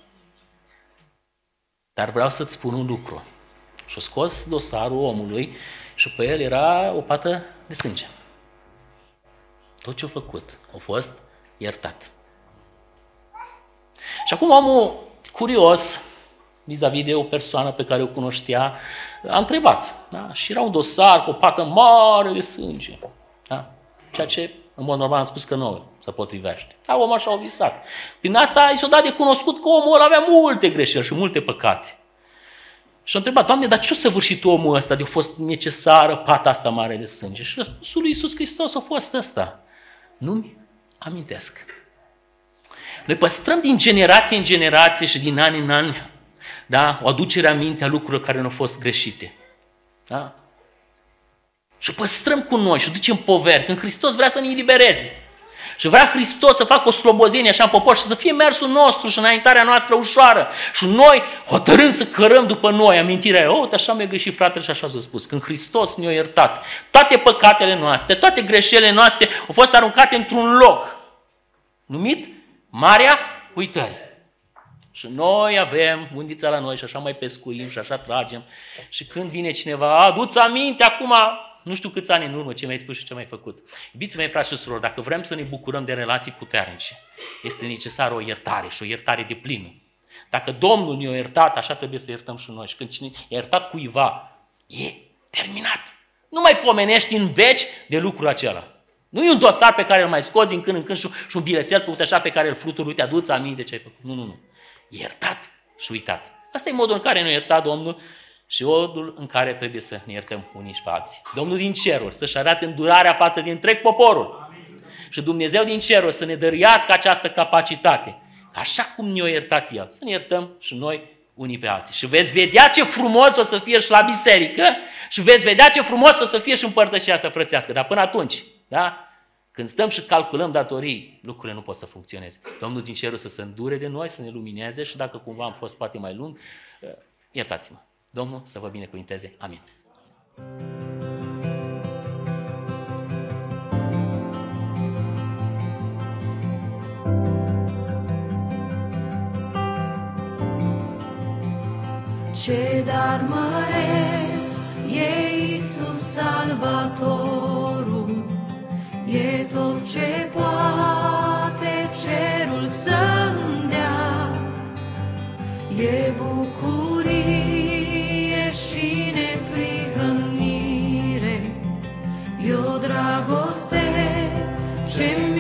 Dar vreau să-ți spun un lucru. Și-a scos dosarul omului și pe el era o pată de sânge. Tot ce a făcut a fost iertat. Și acum omul curios, vis-a-vis de o persoană pe care o cunoștea, a întrebat. Da? Și era un dosar cu o pată mare de sânge. Da? Ceea ce, în mod normal, am spus că nu se potrivește. Dar omul așa a visat. Prin asta i s-a dat de cunoscut că omul ăla avea multe greșeli și multe păcate. Și a întrebat, Doamne, dar ce-a săvârșit omul ăsta de a fost necesară pata asta mare de sânge? Și răspunsul lui Iisus Hristos a fost ăsta. Nu-mi amintesc. Noi păstrăm din generație în generație și din an în an da, o aducere aminte a lucrurilor care nu au fost greșite. Da? Și păstrăm cu noi și ducem poveri. Când Hristos vrea să ne elibereze. Și vrea Hristos să facă o slobozenie așa în popor și să fie mersul nostru și înaintarea noastră ușoară. Și noi hotărâm să cărăm după noi amintirea. Oh, așa mi-a greșit fratele și așa s-a spus. Când Hristos ne-a iertat, toate păcatele noastre, toate greșelile noastre au fost aruncate într-un loc numit Marea Uitării. Și noi avem undița la noi și așa mai pescuim și așa tragem. Și când vine cineva, adu-ți aminte acum nu știu câți ani în urmă ce mi-ai spus și ce mi-ai făcut. Iubiți mei, frați și surori, dacă vrem să ne bucurăm de relații puternice, este necesară o iertare și o iertare de plină. Dacă Domnul ne-a iertat, așa trebuie să iertăm și noi. Și când cine i-a iertat cuiva, e terminat. Nu mai pomenești în veci de lucrul acela. Nu e un dosar pe care îl mai scozi în când în când și, și un bilețel pe așa pe care îl fluturi, uite, adu-ți aminte ce ai făcut. Nu, nu, nu. Iertat și uitat. Asta e modul în care ne-a iertat Domnul și odul în care trebuie să ne iertăm unii și pe alții. Domnul din ceruri să-și arate îndurarea față de întreg poporul. Și Dumnezeu din ceruri să ne dăruiască această capacitate. Așa cum ne-a iertat El, să ne iertăm și noi unii pe alții. Și veți vedea ce frumos o să fie și la biserică și veți vedea ce frumos o să fie și împărtășia asta frățească. Dar până atunci, da? Când stăm și calculăm datorii, lucrurile nu pot să funcționeze. Domnul din cerul să se îndure de noi, să ne lumineze și dacă cumva am fost poate mai lung, iertați-mă. Domnul să vă binecuvinteze. Amin.
Ce dar măreț e Iisus Salvatorul, e tot ce poate cerul să-mi dea, e bucurie neprihănire, e o dragoste ce